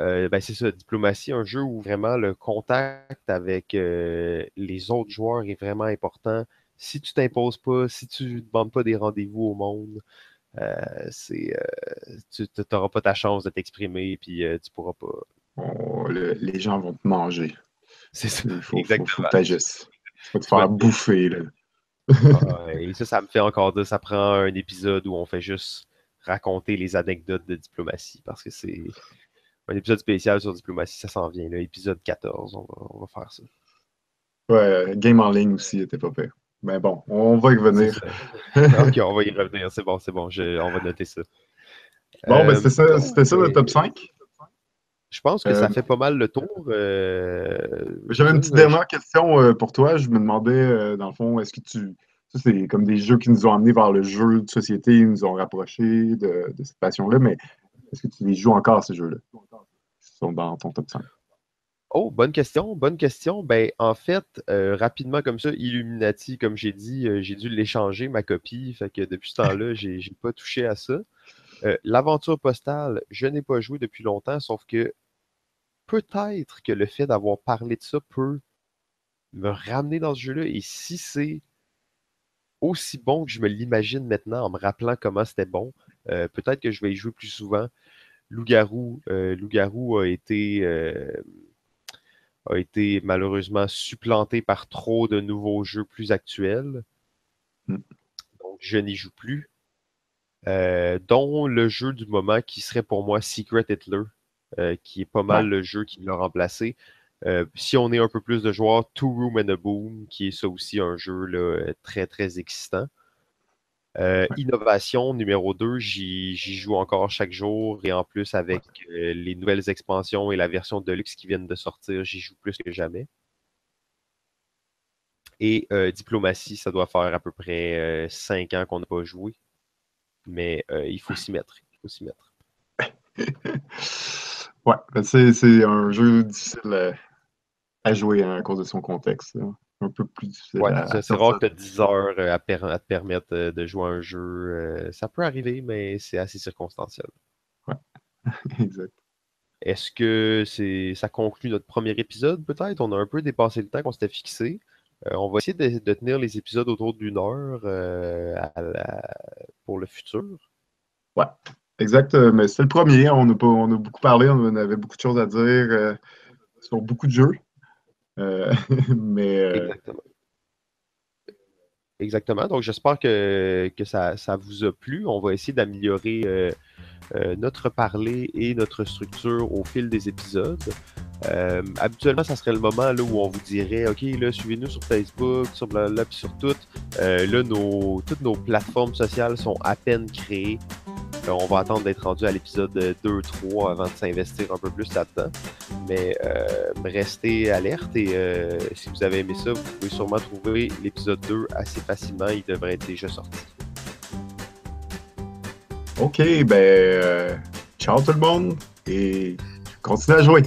Euh, ben c'est ça, diplomatie, un jeu où vraiment le contact avec euh, les autres joueurs est vraiment important. Si tu t'imposes pas, si tu ne demandes pas des rendez-vous au monde, euh, c'est, tu n'auras pas ta chance de t'exprimer, puis tu pourras pas. Oh, les gens vont te manger. C'est ça. Il faut, Exactement. Faut, faut, te faire bouffer. Là. Ah, et ça, ça me fait encore de ça prend un épisode où on fait juste raconter les anecdotes de diplomatie parce que c'est un épisode spécial sur diplomatie, ça s'en vient, l'épisode 14, on va, faire ça. Ouais, Game en ligne aussi était pas pire. Mais bon, on va y revenir. ok, on va y revenir, c'est bon, c'est bon, on va noter ça. Bon, ben c'était ça, c'était ça le top 5. Je pense que ça euh, fait pas mal le tour. Euh, J'avais une petite dernière question euh, pour toi. Je me demandais, dans le fond, est-ce que tu. Ça, c'est comme des jeux qui nous ont amenés vers le jeu de société, ils nous ont rapprochés de, cette passion-là, mais est-ce que tu les joues encore, ces jeux-là? Qui sont dans ton top 5. Oh, bonne question, bonne question. Ben, en fait, rapidement comme ça, Illuminati, comme j'ai dit, j'ai dû l'échanger, ma copie. Fait que depuis ce temps-là, j'ai pas touché à ça. L'aventure postale, je n'ai pas joué depuis longtemps, sauf que peut-être que le fait d'avoir parlé de ça peut me ramener dans ce jeu-là. Et si c'est aussi bon que je me l'imagine maintenant en me rappelant comment c'était bon, euh, peut-être que je vais y jouer plus souvent. Loup-garou, euh, Loup-garou a été euh, a été malheureusement supplanté par trop de nouveaux jeux plus actuels. Mm. Donc je n'y joue plus. dont le jeu du moment qui serait pour moi Secret Hitler, qui est pas mal le jeu qui l'a remplacé. Euh, si on est un peu plus de joueurs, Two Room and a Boom, qui est ça aussi un jeu là, très, très existant. Euh, innovation numéro 2, j'y joue encore chaque jour et en plus avec les nouvelles expansions et la version Deluxe qui viennent de sortir, j'y joue plus que jamais. Et diplomatie, ça doit faire à peu près 5 ans qu'on n'a pas joué. Mais il faut s'y mettre. Il faut s'y mettre. Ouais, c'est un jeu difficile à, jouer hein, à cause de son contexte. Un peu plus difficile. Ouais, c'est rare que tu as 10 heures euh, à, te permettre euh, de jouer un jeu. Euh, ça peut arriver, mais c'est assez circonstanciel. Ouais, exact. Est-ce que c'est ça conclut notre premier épisode, peut-être? On a un peu dépassé le temps qu'on s'était fixé. on va essayer de, tenir les épisodes autour d'une heure pour le futur. Ouais. Exact, euh, mais c'est le premier. On a, on a beaucoup parlé, on avait beaucoup de choses à dire euh, sur beaucoup de jeux. Euh, mais, Exactement. Exactement. Donc, j'espère que, ça, vous a plu. On va essayer d'améliorer notre parler et notre structure au fil des épisodes. habituellement, ça serait le moment où on vous dirait OK, là, suivez-nous sur Facebook, sur là, puis sur tout. là, toutes nos plateformes sociales sont à peine créées. Euh, on va attendre d'être rendu à l'épisode 2-3 avant de s'investir un peu plus là-dedans. Mais euh, restez alerte et euh, si vous avez aimé ça, vous pouvez sûrement trouver l'épisode 2 assez facilement. Il devrait être déjà sorti. OK, ben ciao tout le monde et continuez à jouer.